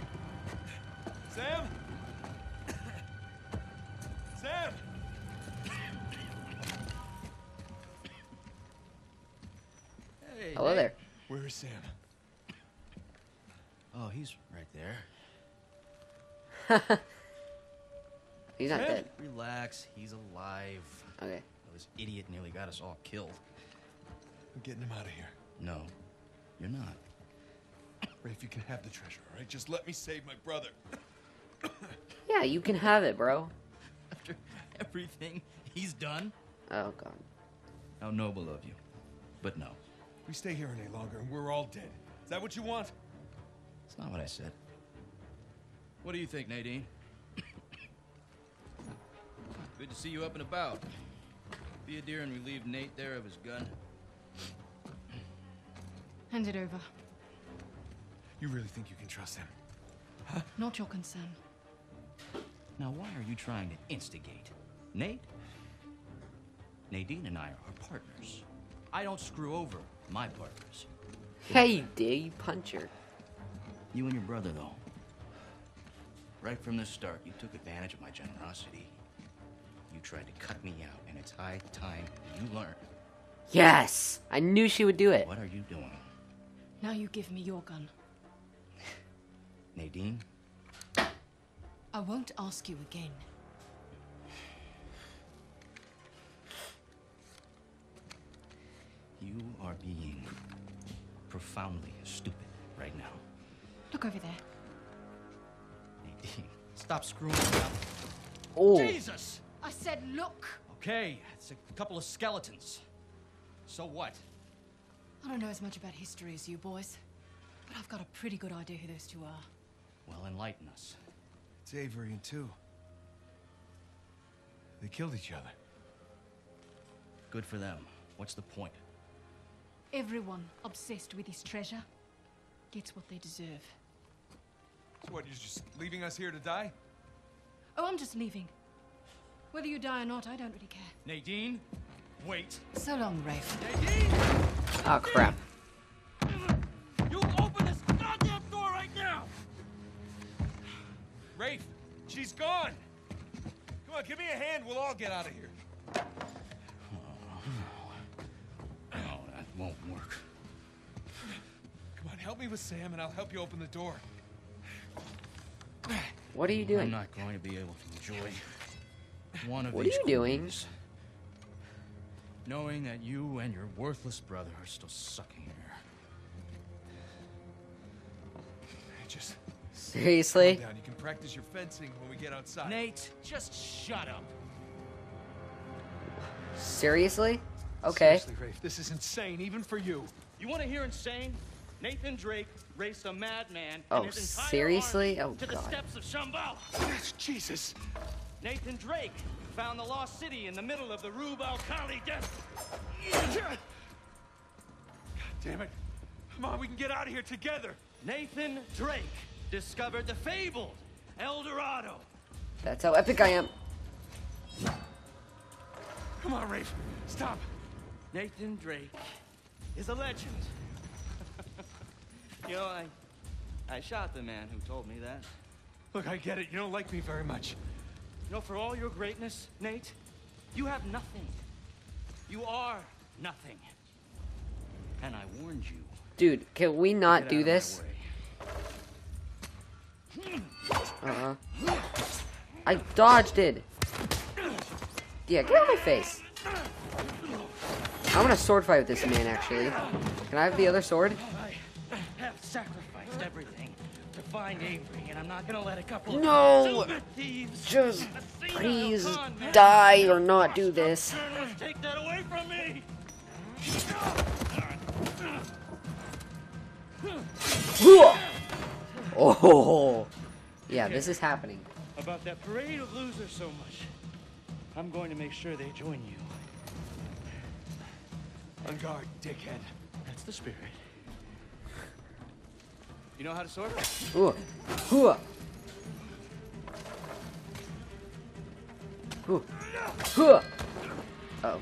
Sam? Sam? Hey, Hello Nate. there. Where is Sam? Oh, he's right there. (laughs) He's not dead. Relax, he's alive. Okay. Well, this idiot nearly got us all killed. I'm getting him out of here. No, you're not. Rafe, you can have the treasure, all right? Just let me save my brother. (coughs) Yeah, you can have it, bro. After everything he's done? Oh god. How noble of you. But no, We stay here any longer and we're all dead. Is that what you want? it's not what I said. What do you think, Nadine? (coughs) Good to see you up and about. Be a dear and relieve Nate there of his gun. Hand it over. You really think you can trust him? Huh? Not your concern. Now, why are you trying to instigate? Nate? Nadine and I are partners. I don't screw over my partners. Hey, you did. You punch her. You and your brother, though. Right from the start, you took advantage of my generosity. You tried to cut me out, and it's high time you learn. Yes! I knew she would do it. What are you doing? Now you give me your gun. (sighs) Nadine, I won't ask you again. you are being profoundly stupid right now. Look over there. Nadine, stop screwing around. Oh. Jesus! I said look! Okay, it's a couple of skeletons. So what? I don't know as much about history as you boys, but I've got a pretty good idea who those Tew are. Well, enlighten us. It's Avery and two. They killed each other. Good for them. What's the point? Everyone obsessed with his treasure gets what they deserve. So what, you're just leaving us here to die? Oh, I'm just leaving. Whether you die or not, I don't really care. Nadine, wait. So long, Rafe. Nadine! Oh, crap. You open this goddamn door right now! Rafe, she's gone! Come on, give me a hand, we'll all get out of here. Oh, no, that won't work. Come on, help me with Sam and I'll help you open the door. What are you doing? I'm not going to be able to enjoy one of What are you doing? Knowing that you and your worthless brother are still sucking air. Just Seriously? down. You can practice your fencing when we get outside. Nate, just shut up. Seriously? Okay. Seriously, Rafe, this is insane, even for you. You want to hear insane? Nathan Drake raced a madman Oh, and his seriously? army Oh, to the steps of Shambhala. Jesus. Nathan Drake found the lost city in the middle of the Rub al Khali desert. God damn it. Come on, we can get out of here together. Nathan Drake discovered the fabled El Dorado. That's how epic I am. Come on, Rafe. Stop. Nathan Drake is a legend. (laughs) you know, I I shot the man who told me that. Look, I get it. You don't like me very much. Know, for all your greatness, Nate, you have nothing. You are nothing. And I warned you. Dude, can we not do out of my this? Uh-uh. I dodged it. Yeah, get out of my face. I want to sword fight with this man, actually. Can I have the other sword? I have sacrificed everything find Avery, and I'm not gonna let a couple of No! thieves, Just please die or not do this. journalists take that away from me. (laughs) Oh, yeah, this is happening. About that parade of losers so much. I'm going to make sure they join you. On guard, dickhead. That's the spirit. You know how to sword? Ooh, ooh, ooh, ooh. Oh.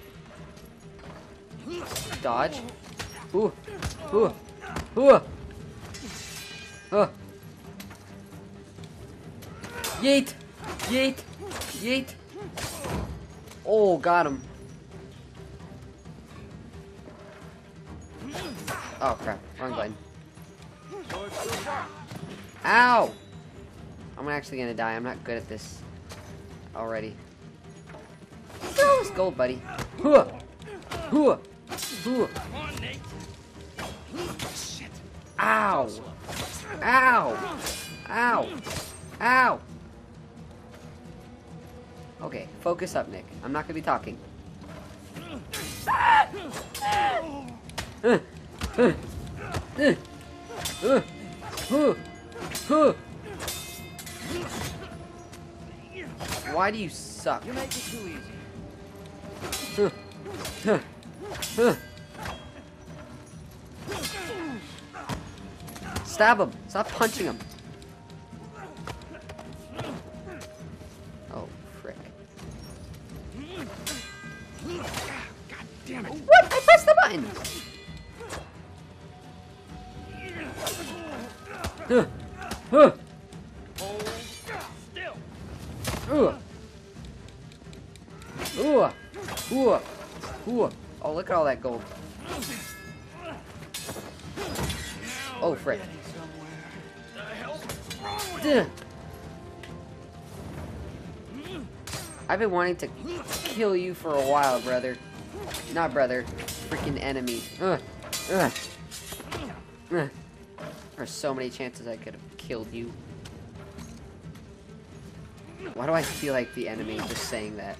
Dodge. Ooh, ooh, ooh. Oh. Yeet, yeet, yeet. Oh, got him. Oh crap, wrong button. Ow! I'm actually gonna die. I'm not good at this already. This gold, buddy. Hooah! Hooah! Hooah! Ow! Ow! Ow! Ow! Okay, focus up, Nick. I'm not gonna be talking. Why do you suck? You make it too easy. Stab him! Stop punching him! Oh, frick. God damn it. What? I pressed the button! Oh, look at all that gold. Oh, frick. I've been wanting to kill you for a while, brother. Not brother. Freaking enemy. Ugh. Ugh. Ugh. Are so many chances I could have killed you. Why do I feel like the enemy just saying that?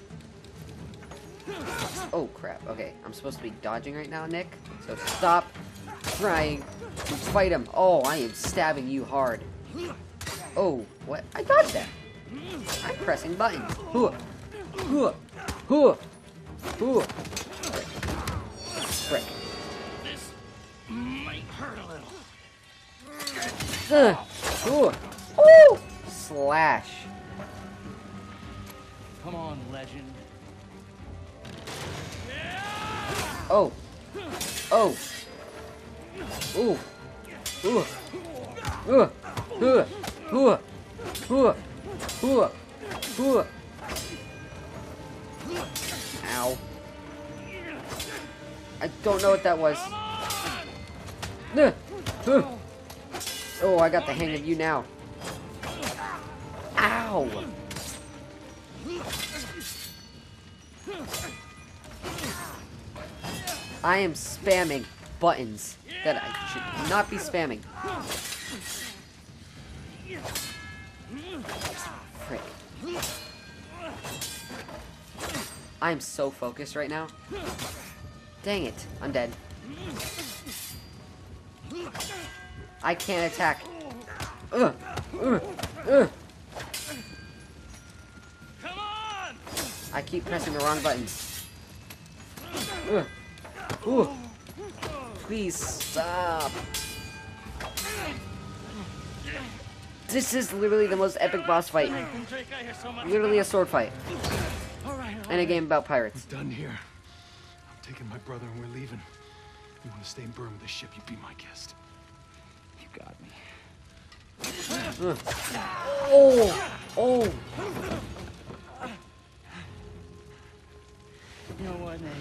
Oh crap, okay. I'm supposed to be dodging right now, Nick. So stop trying to fight him. Oh, I am stabbing you hard. Oh, what? I dodged that. I'm pressing buttons. Hooah. Hooah. Hooah. Hooah. Frick. Might hurt a. Ugh. Ooh. Ooh. Slash. Come on, legend. Oh. Oh. Ooh. Ooh. Ooh. Ooh. Ooh. Ooh. Ooh. Ooh. Ow. I don't know what that was. Ugh. Ugh. Oh, I got the hang of you now. Ow. I am spamming buttons that I should not be spamming. Frick. I'm so focused right now. Dang it, I'm dead. I can't attack. Ugh, ugh, ugh. Come on! I keep pressing the wrong buttons. Ugh. Ooh. Please stop. This is literally the most epic boss fight. Literally a sword fight. And a game about pirates. Done here. I'm taking my brother and we're leaving. If You want to stay in burn with the ship, you be my guest. You got me. Oh! Oh! You know what, Nate?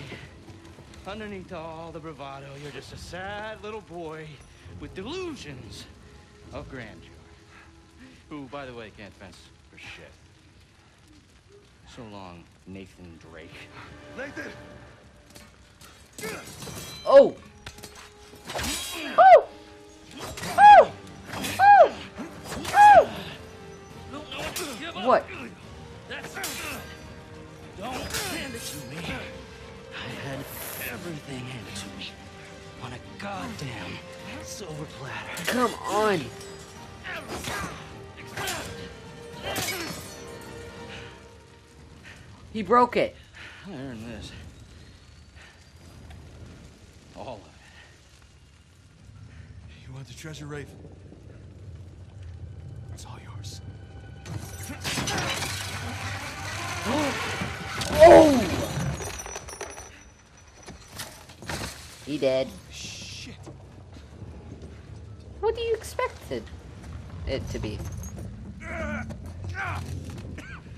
Underneath all the bravado, you're just a sad little boy with delusions of grandeur. Who, by the way, can't fence for shit. So long, Nathan Drake. Nathan! Oh! Oh! Oh! Oh! Oh! What? That's Don't hand it to me. I had everything handed to me on a goddamn silver platter. Come on! He broke it. I earned this. All of it. You want the treasure, Rafe? It's all yours. Oh! He dead. Shit. What do you expected it to be?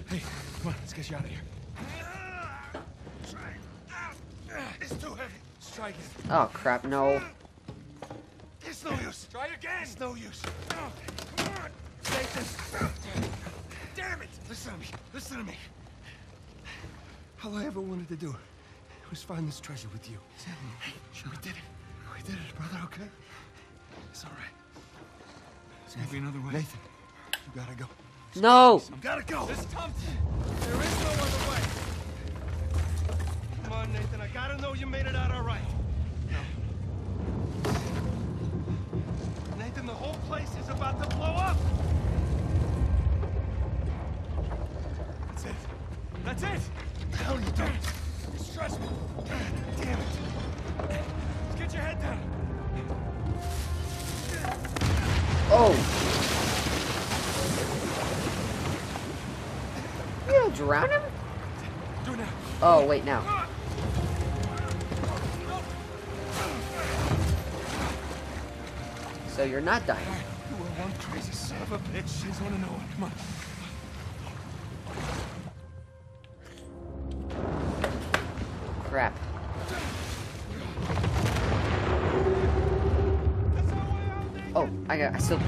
Hey, come on, let's get you out of here. It's too heavy. Try again. Oh crap, no. It's no use. Try again. It's no use. Oh, come on. Nathan. Damn it. Listen to me. Listen to me. All I ever wanted to do was find this treasure with you. Hey, We did it. We did it, brother, okay? It's all right. There's gotta be another way. Nathan, you gotta go. No! You gotta go. This Tom. There is no other way. Come on, Nathan. I gotta know you made it out all right. Place is about to blow up. That's it. That's it. The hell you doing? It's stressful. Damn it. Let's get your head down. Oh! You gonna drown him? Do it now. Oh, wait, now. So you're not dying. Oh, you were one crazy son of a bitch. Just want to know. Come on. Crap. Oh, I got. I still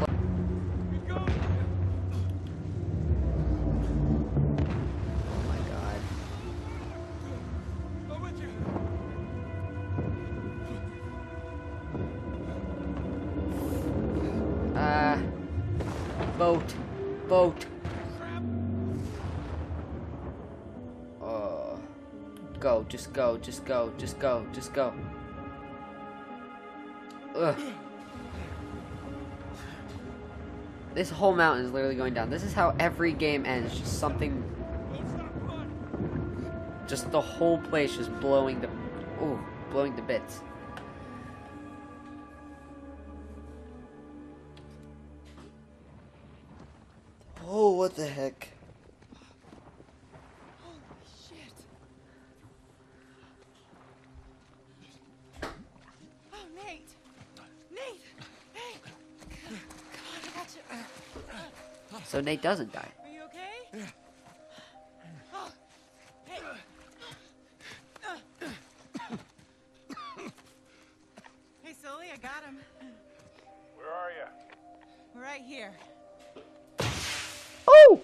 Just go. Just go. Just go. Just go. Ugh. This whole mountain is literally going down. This is how every game ends. Just something. Just the whole place just blowing the... Ooh, blowing the bits. Oh, what the heck? So Nate doesn't die. Are you okay? Oh. Hey. Hey, Sully, I got him. Where are you? Right here. Oh!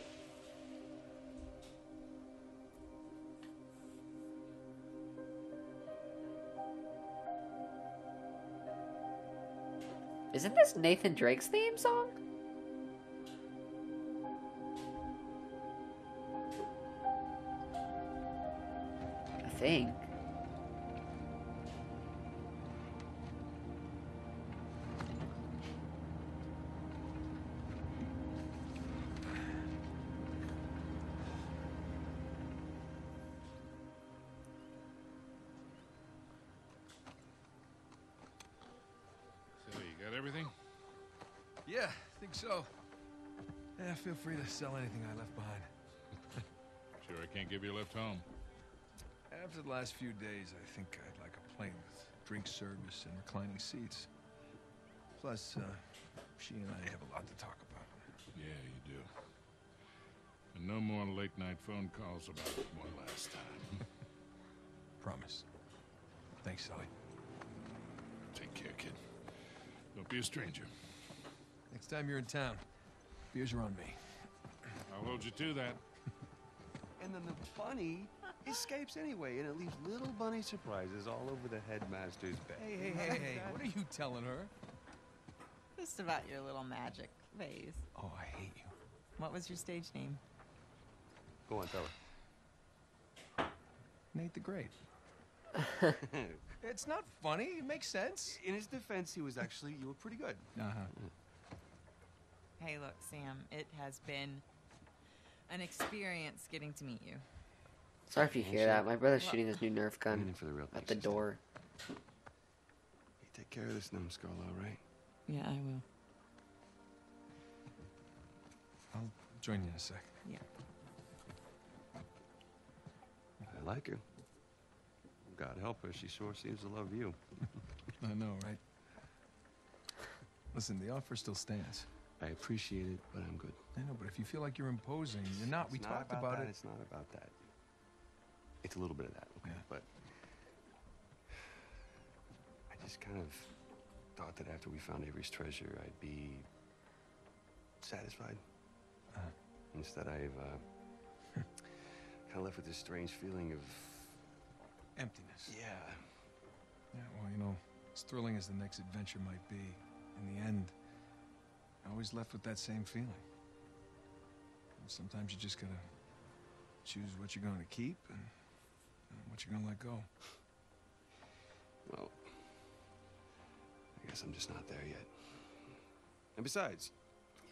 Isn't this Nathan Drake's theme song? Think. So, you got everything? Yeah, I think so. Yeah, feel free to sell anything I left behind. (laughs) Sure, I can't give you a lift home. After the last few days, I think I'd like a plane with drink service and reclining seats. Plus, uh, she and I have a lot to talk about. Yeah, you do. And no more late night phone calls about one last time. (laughs) Promise. Thanks, Sully. Take care, kid. Don't be a stranger. Next time you're in town, beers are on me. I'll hold you to that. And then the bunny escapes anyway, and it leaves little bunny surprises all over the headmaster's bed. Hey, hey, hey, hey. What are you telling her? Just about your little magic phase. Oh, I hate you. What was your stage name? Go on, tell her. Nate the Great. (laughs) It's not funny. It makes sense. In his defense, he was actually, you were pretty good. Uh-huh. Hey, look, Sam, it has been an experience getting to meet you. Sorry if you hear that. My brother's shooting his new Nerf gun for the real at the door. You take care of this numbskull, all right? Yeah, I will. I'll join you in a sec. Yeah. I like her. God help her, she sure seems to love you. (laughs) I know, right? Listen, the offer still stands. I appreciate it, but I'm good. I know, but if you feel like you're imposing, you're not. It's we not talked about, about, it. It's not about that. It's a little bit of that, okay? Yeah. But I just kind of thought that after we found Avery's treasure, I'd be satisfied. Uh. Instead, I've uh, (laughs) kind of left with this strange feeling of Emptiness. yeah. Yeah, well, you know, as thrilling as the next adventure might be, in the end, I always left with that same feeling. And sometimes you just gotta choose what you're gonna keep and, and what you're gonna let go. Well, I guess I'm just not there yet. And besides,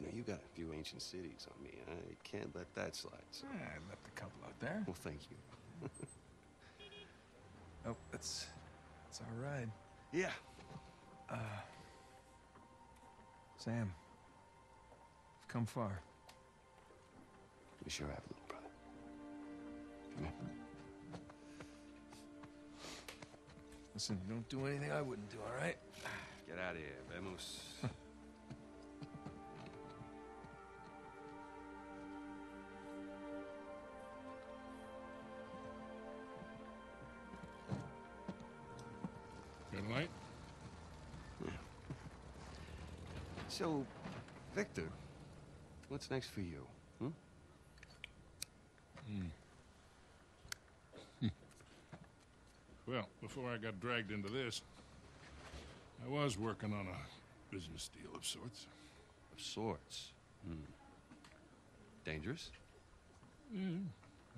you know, you got a few ancient cities on me. I can't let that slide. So, Yeah, I left a couple out there. well, thank you. (laughs) Oh, that's that's all right. Yeah. Uh, Sam, we've come far. We sure have, little brother. Come here. Listen, you don't do anything I wouldn't do, all right? Get out of here, vamos. (laughs) Good light? so, Victor, what's next for you? Well, before I got dragged into this, I was working on a business deal of sorts. Of sorts. Hmm. Dangerous? Yeah,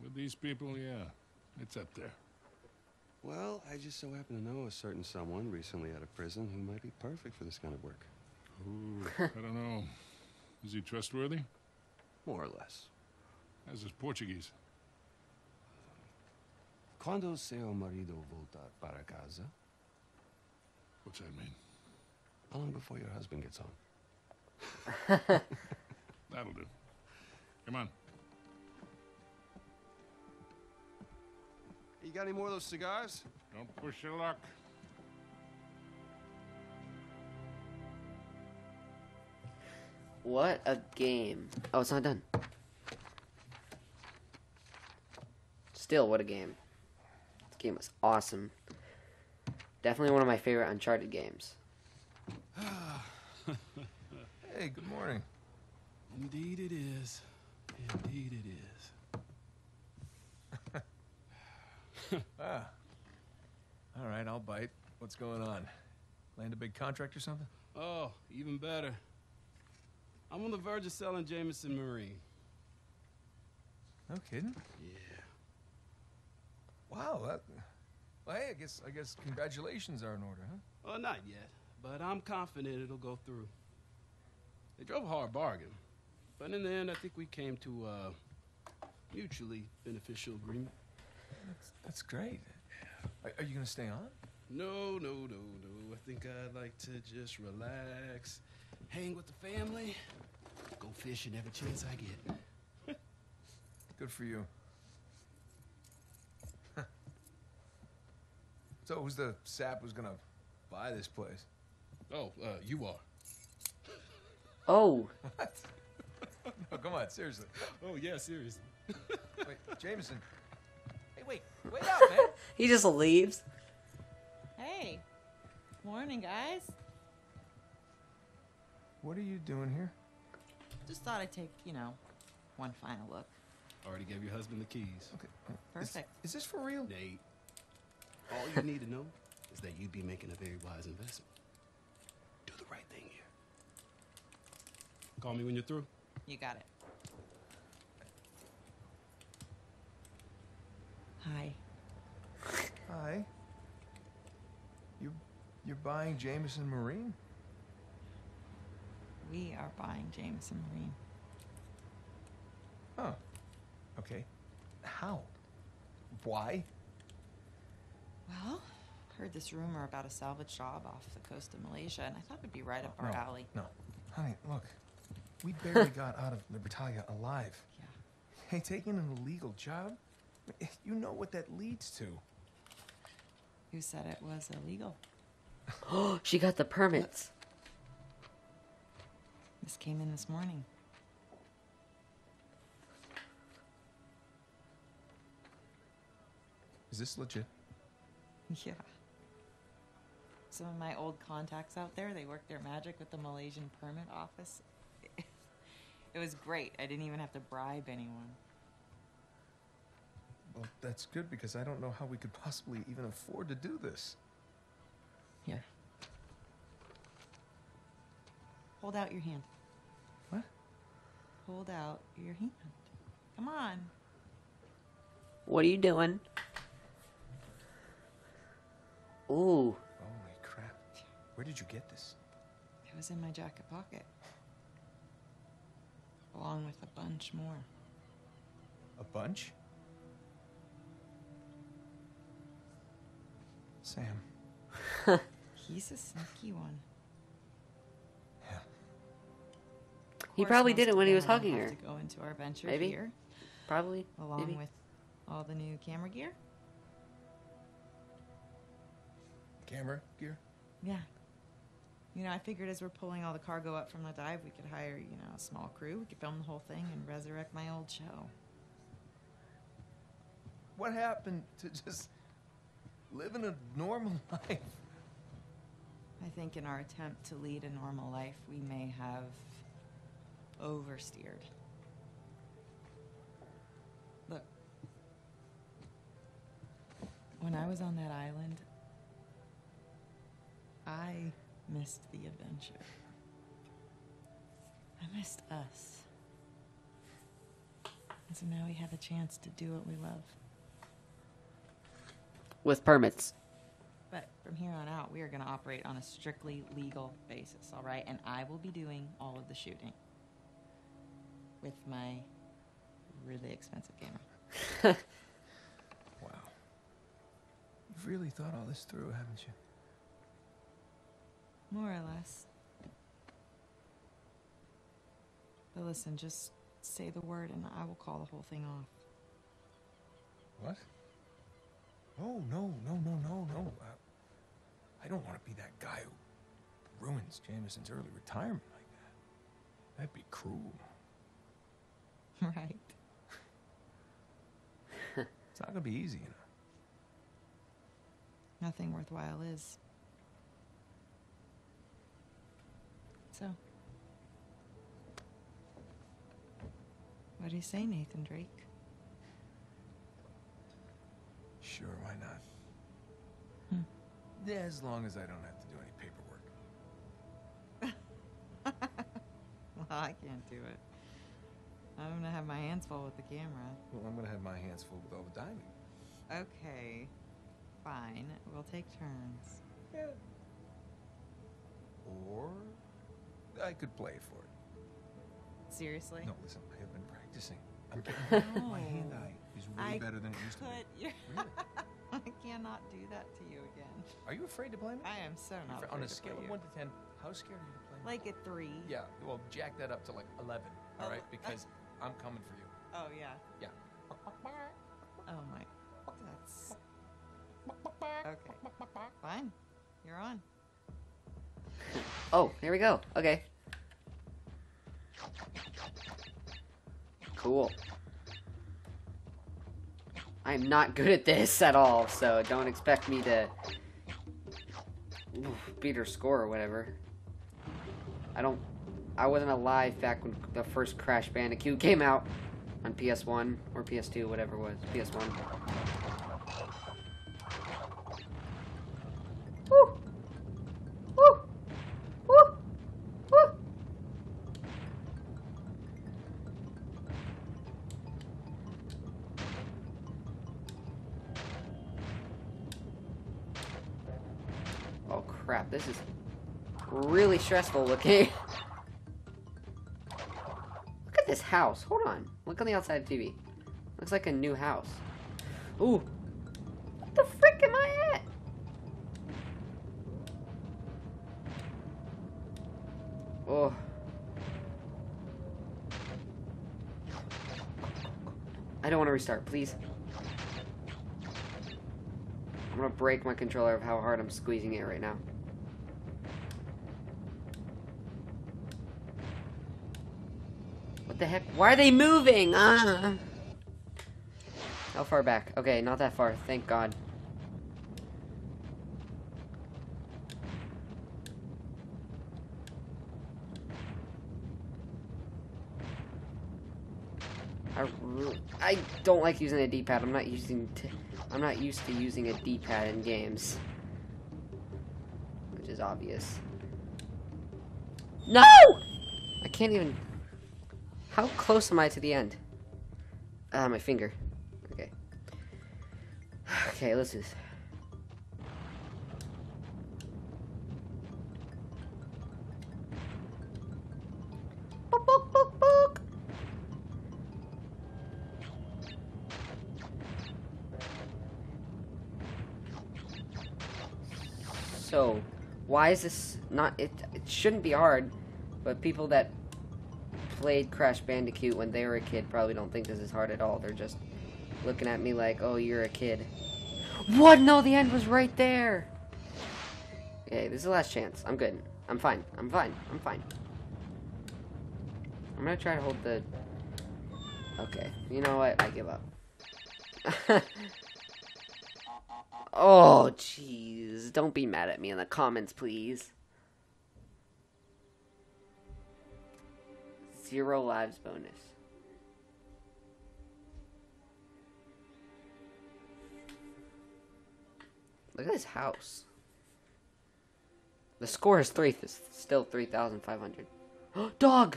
with these people, yeah, it's up there. Well, I just so happen to know a certain someone recently out of prison who might be perfect for this kind of work. Ooh, I don't know. Is he trustworthy? More or less. How's his Portuguese? Quando seu marido volta para casa? What's that mean? How long before your husband gets home? (laughs) That'll do. Come on. You got any more of those cigars? Don't push your luck. What a game. Oh, it's not done. Still, what a game. This game was awesome. Definitely one of my favorite Uncharted games. (sighs) Hey, good morning. Indeed it is. Indeed it is. (laughs) Ah. All right, I'll bite. What's going on? Land a big contract or something? Oh, even better. I'm on the verge of selling Jameson Marine. No kidding. Yeah. Wow, that. Well, hey, I guess I guess congratulations are in order, huh? Well, not yet, but I'm confident it'll go through. They drove a hard bargain, but in the end, I think we came to a mutually beneficial agreement. That's, that's great. Are, are you gonna stay on? No, no, no, no. I think I'd like to just relax, hang with the family, go fishing every chance I get. Good for you. So who's the sap who's gonna buy this place? Oh, uh, you are. Oh, What? (laughs) no, come on, seriously. Oh, yeah, seriously. Wait, (laughs) Jameson. Hey, wait, wait up, man. (laughs) he just leaves. Hey. Morning, guys. What are you doing here? Just thought I'd take, you know, one final look. Already gave your husband the keys. Okay. Perfect. Is, is this for real? Nate, all you need to know is that you'd be making a very wise investment. Do the right thing here. Call me when you're through. You got it. Hi. Hi. You, you're buying Jameson Marine? We are buying Jameson Marine. Huh. Okay. How? Why? Well, heard this rumor about a salvage job off the coast of Malaysia, and I thought it'd be right up our no, alley. No. Honey, look. We barely got out of Libertalia alive. Yeah. Hey, taking an illegal job? You know what that leads to. Who said it was illegal? Oh, (gasps) she got the permits. This came in this morning. Is this legit? Yeah. some of my old contacts out there. They work their magic with the Malaysian permit office. (laughs) It was great. I didn't even have to bribe anyone. Well, that's good because I don't know how we could possibly even afford to do this. Here. Hold out your hand. What? Hold out your hand. Come on. What are you doing? Ooh. Holy crap. Where did you get this? It was in my jacket pocket. Along with a bunch more. A bunch? Sam. (laughs) He's a sneaky one. Yeah. He probably did it when he was hugging have her. To go into our venture Maybe. here, Probably. along maybe. with all the new camera gear. Camera gear? Yeah. You know, I figured as we're pulling all the cargo up from the dive, we could hire, you know, a small crew. We could film the whole thing and resurrect my old show. What happened to just living a normal (laughs) life? I think in our attempt to lead a normal life, we may have oversteered. Look, when I was on that island, I missed the adventure. I missed us. And so now we have a chance to do what we love. With permits. But from here on out, we are going to operate on a strictly legal basis, all right? And I will be doing all of the shooting with my really expensive camera. (laughs) Wow. You've really thought all this through, haven't you? More or less. But listen, just say the word and I will call the whole thing off. What? Oh, no, no, no, no, no. Uh, I don't want to be that guy who ruins Jameson's early retirement like that. That'd be cruel. (laughs) right? It's not going to be easy, you know. Nothing worthwhile is. So. What do you say, Nathan Drake? Sure, why not? Hmm. Yeah, as long as I don't have to do any paperwork. (laughs) Well, I can't do it. I'm gonna have my hands full with the camera. Well, I'm going to have my hands full with all the diving. Okay. Fine. We'll take turns. Yeah. Or I could play for it. Seriously? No, listen, I have been practicing. I'm (laughs) getting my hand-eye is way I better than it used to be. (laughs) Really? I cannot do that to you again. Are you afraid to play me? I am so You're not afraid- on a scale of you. one to ten, how scared are you to play me? Like a three. Yeah, well, jack that up to like eleven. All right, Ele- because (laughs) I'm coming for you. Oh yeah. Yeah. Oh my. That's. Okay. Fine. You're on. Oh, here we go. Okay. Cool. I'm not good at this at all, so don't expect me to beat her score or whatever. I don't. I wasn't alive back when the first Crash Bandicoot came out on PS1 or PS2, whatever it was. PS1. Stressful looking. Look at this house. Hold on. Look on the outside TV. Looks like a new house. Ooh. What the frick am I at? Oh. I don't want to restart, please. I'm gonna break my controller of how hard I'm squeezing it right now. the heck? Why are they moving? Ah. How far back? Okay, not that far. Thank God. I, I don't like using a D-pad. I'm not using I'm not used to using a D-pad in games, which is obvious. No! I can't even how close am I to the end? Ah, my finger. Okay. Okay, let's do this. So, why is this not? It it shouldn't be hard, but people that played Crash Bandicoot when they were a kid probably don't think this is hard at all. They're just looking at me like, "Oh, you're a kid." What? No, the end was right there. Okay, this is the last chance. I'm good. I'm fine. I'm fine. I'm fine. I'm gonna try to hold the. Okay, you know what? I give up. (laughs) oh, jeez. Don't be mad at me in the comments, please. Zero lives bonus. Look at this house. The score is three. It's still three thousand five hundred. (gasps) Dog,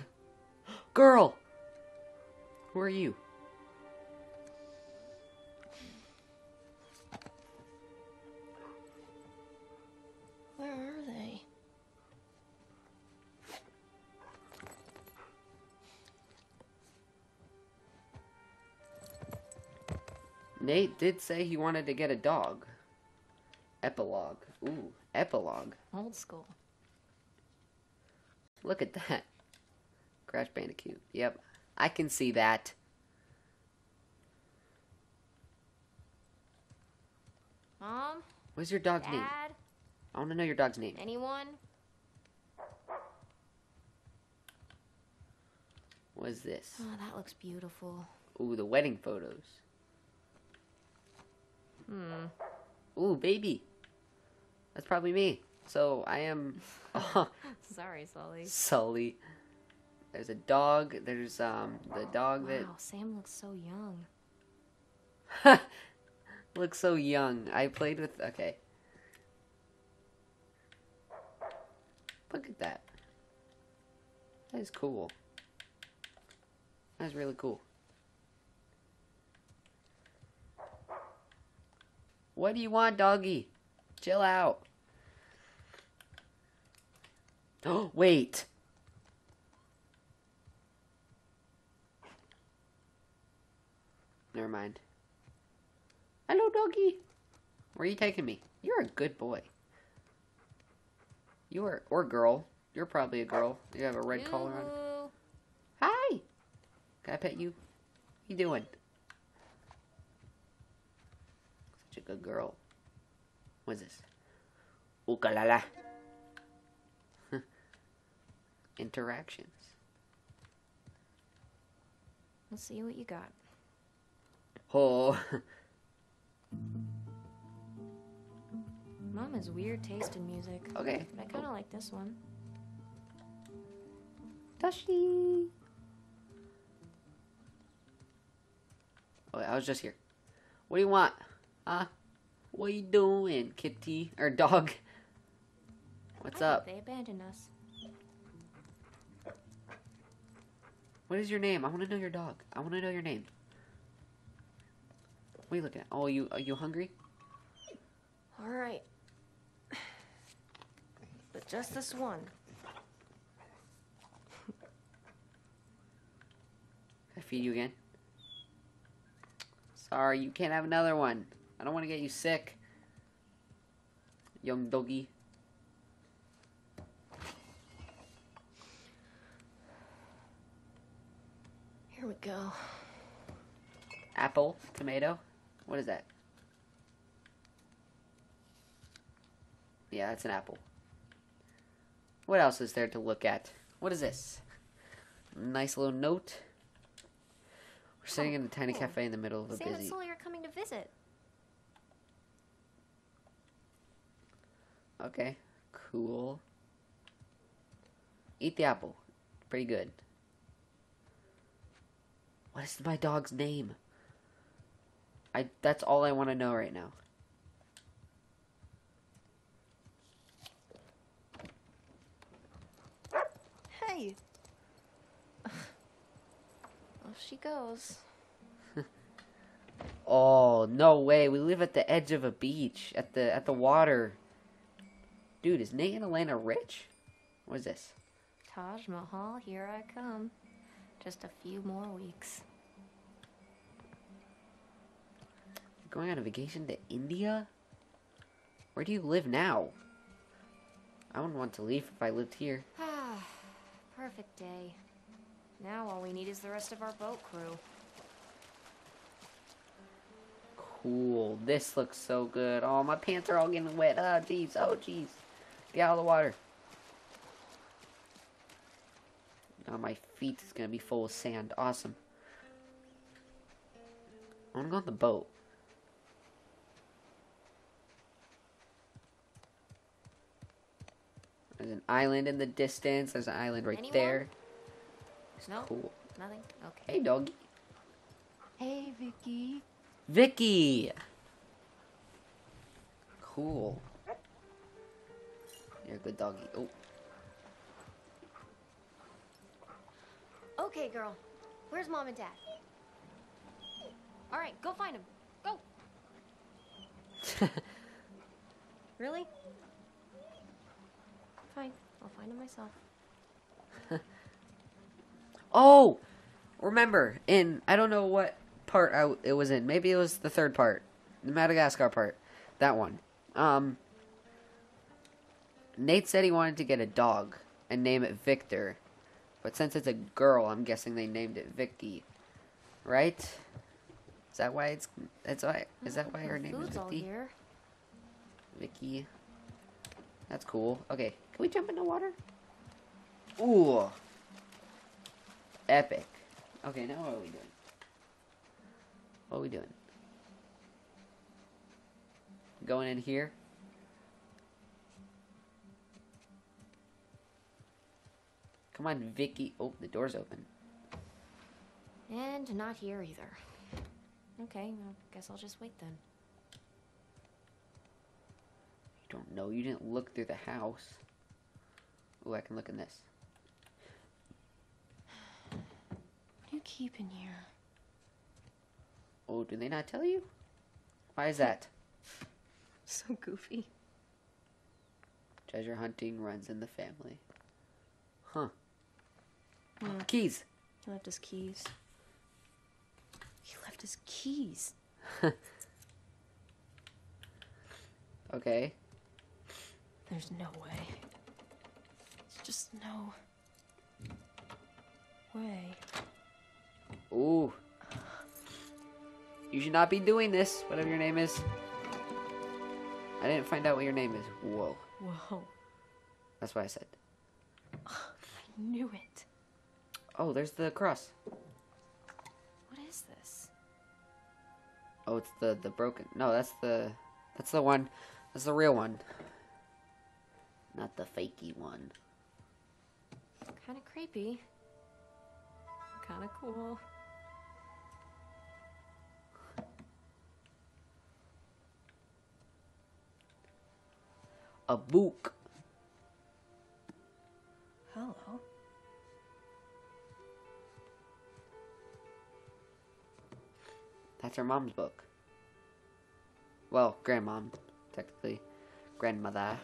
girl. Who are you? Nate did say he wanted to get a dog. Epilogue. Ooh, epilogue. Old school. Look at that. Crash Bandicoot. Yep, I can see that. Mom? What's your dog's name? Dad? I want to know your dog's name. Anyone? What is this? Oh, that looks beautiful. Ooh, the wedding photos. Hmm. Ooh, baby. That's probably me. So I am oh, (laughs) Sorry, Sully. Sully. There's a dog. There's um the dog that. Wow, Sam looks so young. (laughs) looks so young. I played with okay. Look at that. That is cool. That's really cool. What do you want, doggy? Chill out. Oh, (gasps) wait. Never mind. Hello, doggy. Where are you taking me? You're a good boy. You are, or girl. You're probably a girl. You have a red collar on. Hi. Can I pet you? What you doing? Such a good girl. What's this? Ooka-la-la. (laughs) Interactions. Let's see what you got. Oh. (laughs) Mom has weird taste in music. Okay. But I kind of like this one. Tashi. Oh, I was just here. What do you want? Huh? What you doing, kitty? Or dog? What's I up? They abandoned us. What is your name? I want to know your dog. I want to know your name. What are you looking at? Oh, you are you hungry? All right. But just this one. Can I feed you again? Sorry, you can't have another one. I don't want to get you sick. Young doggy. Here we go. Apple, tomato. What is that? Yeah, that's an apple. What else is there to look at? What is this? Nice little note. We're sitting in a tiny cool. cafe in the middle of a Sam and busy. Sully are coming to visit. Okay, cool. Eat the apple. Pretty good. What is my dog's name? I that's all I want to know right now. Hey. (laughs) Off she goes. (laughs) Oh, no way. We live at the edge of a beach at the at the water. Dude, is Nate and Elena rich? What is this? Taj Mahal, here I come. Just a few more weeks. Going on a vacation to India? Where do you live now? I wouldn't want to leave if I lived here. Ah, (sighs) perfect day. Now all we need is the rest of our boat crew. Cool. This looks so good. Oh, my pants are all getting wet. Oh, jeez. Oh, jeez. Get out of the water. Now my feet is going to be full of sand. Awesome. I want to go on the boat. There's an island in the distance. There's an island right Anyone? there. No? Cool. Nothing? Okay. Hey, doggy. Hey, Vicky. Vicky. Cool. You're a good doggy. Oh, Okay, girl. Where's mom and dad? All right, go find them. Go. (laughs) Really? Fine. I'll find them myself. (laughs) oh, remember in I don't know what part I, it was in. Maybe it was the third part, the Madagascar part. That one. Um, Nate said he wanted to get a dog and name it Victor, but since it's a girl, I'm guessing they named it Vicky, right? Is that why it's? That's why. Is that why her name is Vicky? Vicky. That's cool. Okay, can we jump in the water? Ooh. Epic. Okay, now what are we doing? What are we doing? Going in here? Come on, Vicky. Oh, the door's open. And not here either. Okay, well, guess I'll just wait then. You don't know. You didn't look through the house. Oh, I can look in this. What do you keep in here? Oh, do they not tell you? Why is that? (laughs) So goofy. Treasure hunting runs in the family. Hmm. Keys. He left his keys. He left his keys. (laughs) Okay. There's no way. There's just no way. Ooh. You should not be doing this, whatever your name is. I didn't find out what your name is. Whoa. Whoa. That's what I said. I knew it. Oh, there's the cross. What is this? Oh, it's the the broken. No, that's the that's the one. That's the real one. Not the fakey one. Kind of creepy. Kind of cool. A book. Hello. That's her mom's book. Well, grandmom, technically. Grandmother.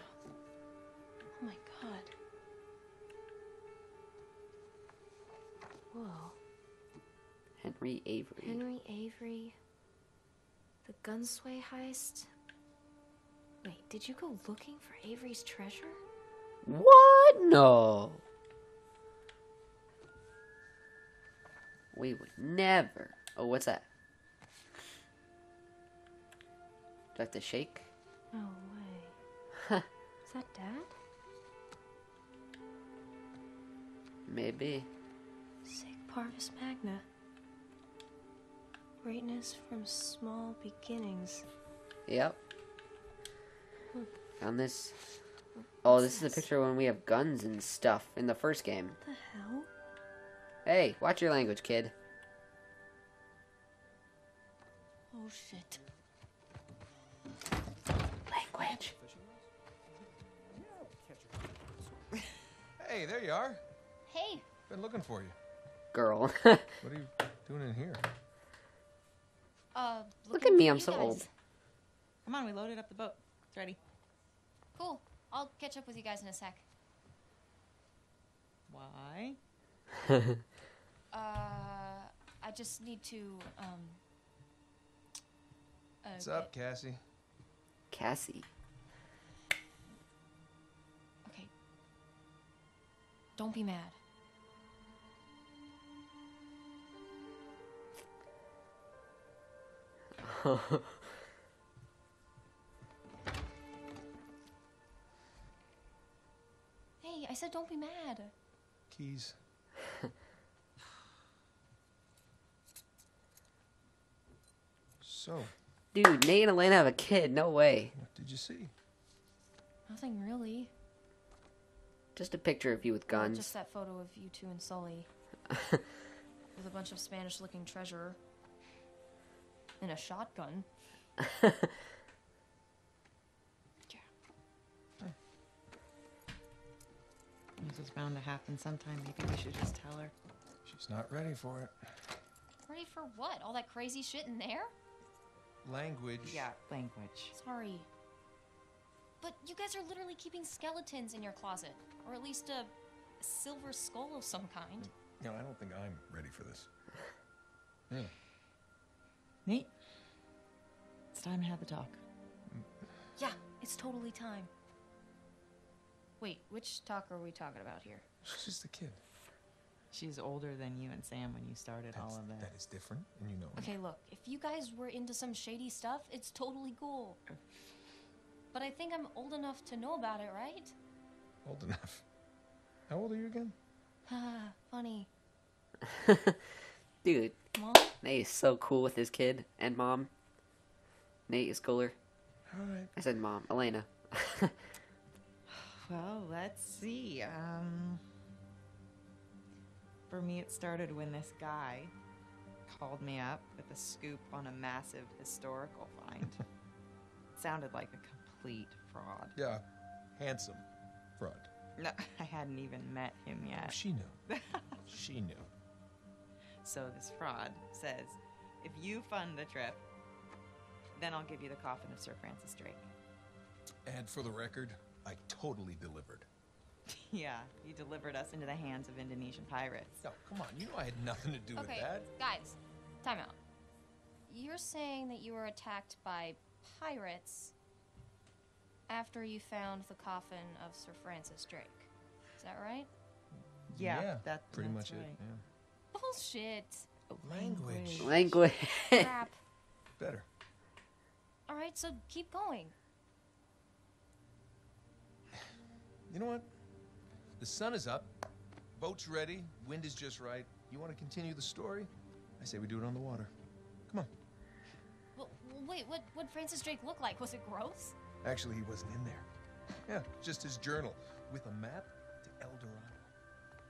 Oh my god. Whoa. Henry Avery. Henry Avery. The Gunsway heist. Wait, did you go looking for Avery's treasure? What? No. We would never. Oh, what's that? Have to shake? No way. Is that Dad? Maybe. Sic Parvis Magna. Greatness from small beginnings. Yep. Hmm. Found this. Oh, this is a picture when we have guns and stuff in the first game. What the hell? Hey, watch your language, kid. Oh shit. Hey, there you are. Hey, Been looking for you. Girl. (laughs) What are you doing in here? uh, Look at me, I'm so guys. old. Come on, we loaded up the boat. It's ready. Cool. I'll catch up with you guys in a sec. Why? (laughs) Uh, I just need to, um. Uh, What's up, Cassie? Cassie. Don't be mad. (laughs) Hey, I said don't be mad. Keys. so, Dude, Nate and Elena have a kid. No way. what did you see? Nothing really. Just a picture of you with guns. Just that photo of you two and Sully. (laughs) with a bunch of Spanish looking treasure. And a shotgun. (laughs) This was bound to happen sometime. Maybe we should just tell her. She's not ready for it. Ready for what? All that crazy shit in there? Language. Yeah, language. Sorry. But you guys are literally keeping skeletons in your closet. Or at least a, a silver skull of some kind. You know, I don't think I'm ready for this. Yeah. Nate, it's time to have the talk. Yeah, it's totally time. Wait, which talk are we talking about here? She's just a kid. She's older than you and Sam when you started all of that. That is different, and you know it. Okay, look, if you guys were into some shady stuff, it's totally cool. But I think I'm old enough to know about it, right? Old enough. How old are you again? Haha, (sighs) funny. (laughs) Dude, Mom? Nate is so cool with his kid and mom. Nate is cooler. All right. I said mom. Elena. (sighs) Well, let's see. Um, for me, it started when this guy called me up with a scoop on a massive historical find. (laughs) Sounded like a complete fraud. Yeah. Handsome. Fraud. No, (laughs) I hadn't even met him yet. Oh, she knew. (laughs) she knew. So this fraud says, if you fund the trip, then I'll give you the coffin of Sir Francis Drake. And for the record, I totally delivered. (laughs) yeah, you delivered us into the hands of Indonesian pirates. No, come on. You know I had nothing to do with Okay, that. guys, time out. You're saying that you were attacked by pirates after you found the coffin of Sir Francis Drake. Is that right? Yeah, that- pretty that's much right. it. Yeah. Bullshit. Language. Language. Crap. (laughs) Better. All right, so keep going. (sighs) You know what? The sun is up. Boat's ready. Wind is just right. You want to continue the story? I say we do it on the water. Come on. Well, wait, what what Francis Drake look like? Was it gross? Actually, he wasn't in there. Yeah, just his journal with a map to El Dorado.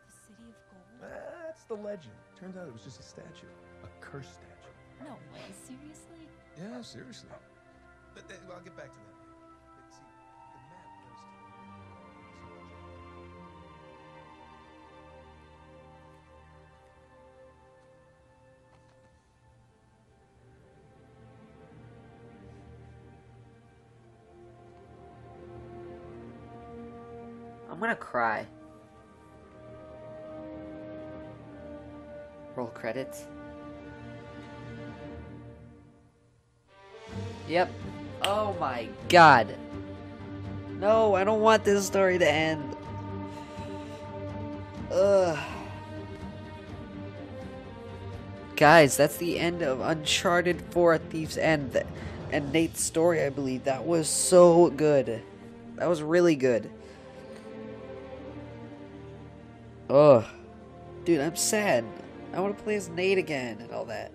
The city of gold? That's the legend. Turns out it was just a statue, a cursed statue. No way, seriously? Yeah, seriously. But uh, then, I'll get back to that. I'm gonna cry. Roll credits. Yep. Oh my god. No, I don't want this story to end. Ugh. Guys, that's the end of Uncharted 4 Thief's End. And Nate's story, I believe. That was so good. That was really good. Ugh. Dude, I'm sad. I want to play as Nate again and all that.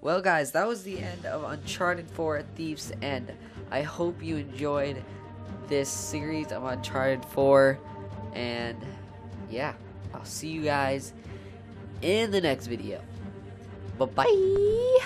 Well, guys, that was the end of Uncharted 4 Thief's End. I hope you enjoyed this series of Uncharted 4. And yeah, I'll see you guys in the next video. Bye bye.